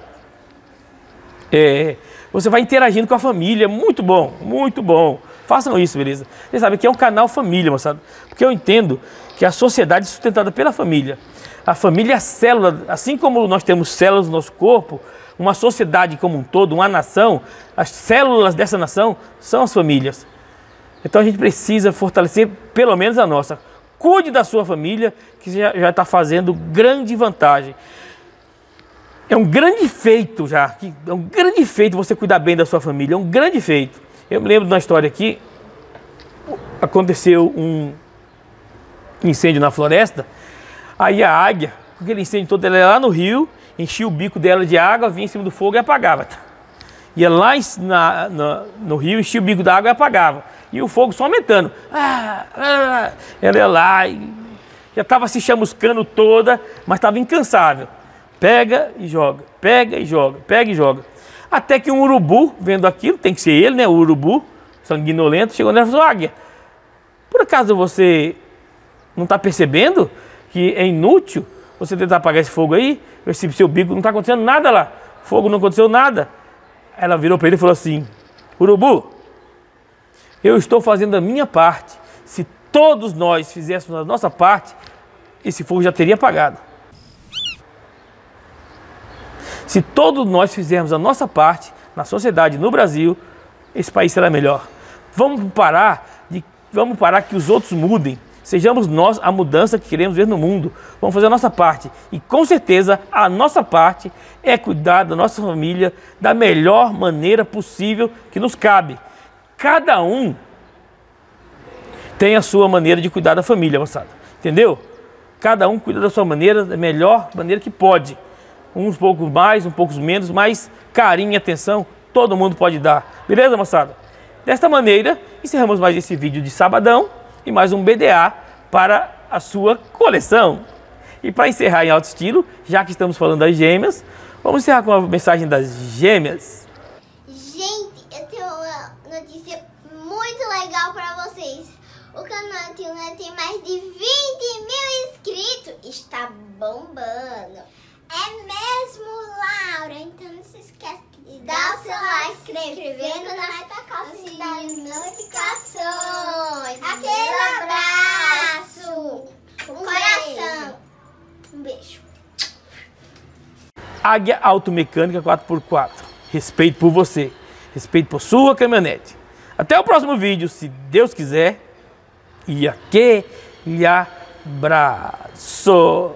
é, você vai interagindo com a família, muito bom, muito bom. Façam isso, beleza? Você sabe que é um canal família, moçada, porque eu entendo que a sociedade é sustentada pela família. A família é a célula, assim como nós temos células no nosso corpo, uma sociedade como um todo, uma nação, as células dessa nação são as famílias. Então a gente precisa fortalecer pelo menos a nossa. Cuide da sua família, que já está fazendo grande vantagem. É um grande feito já. É um grande feito você cuidar bem da sua família. É um grande feito. Eu me lembro de uma história aqui. Aconteceu um incêndio na floresta. Aí a águia, com aquele incêndio todo, ela ia lá no rio, enchia o bico dela de água, vinha em cima do fogo e apagava. Ia lá em- na- na- no rio, enchia o bico da água e apagava. E o fogo só aumentando. Ah, ah, ela ia lá e já estava se chamuscando toda, mas estava incansável. Pega e joga, pega e joga, pega e joga. Até que um urubu, vendo aquilo, tem que ser ele, né? O urubu, sanguinolento, chegou nela e falou: Águia, por acaso você não está percebendo que é inútil você tentar apagar esse fogo aí? Esse seu bico não está acontecendo nada lá. Fogo não aconteceu nada. Ela virou para ele e falou assim: Urubu, eu estou fazendo a minha parte. Se todos nós fizéssemos a nossa parte, esse fogo já teria apagado. Se todos nós fizermos a nossa parte na sociedade, no Brasil, esse país será melhor. Vamos parar de, vamos parar que os outros mudem. Sejamos nós a mudança que queremos ver no mundo. Vamos fazer a nossa parte. E com certeza a nossa parte é cuidar da nossa família da melhor maneira possível que nos cabe. Cada um tem a sua maneira de cuidar da família, moçada. Entendeu? Cada um cuida da sua maneira, da melhor maneira que pode. Uns poucos mais, uns poucos menos, mas carinho e atenção todo mundo pode dar. Beleza, moçada? Desta maneira, encerramos mais esse vídeo de sabadão e mais um BDA para a sua coleção. E para encerrar em alto estilo, já que estamos falando das gêmeas, vamos encerrar com a mensagem das gêmeas. Gente, eu tenho uma notícia muito legal pra vocês. O canal Tuna tem mais de 20 mil inscritos. Está bombando. É mesmo, Laura? Então não se esquece de dar o seu like, se inscrevendo na tacar o sininho de notificações. Aquele abraço. Um coração. Um beijo. Águia Automecânica 4x4. Respeito por você. Respeito por sua caminhonete. Até o próximo vídeo, se Deus quiser. E aquele abraço.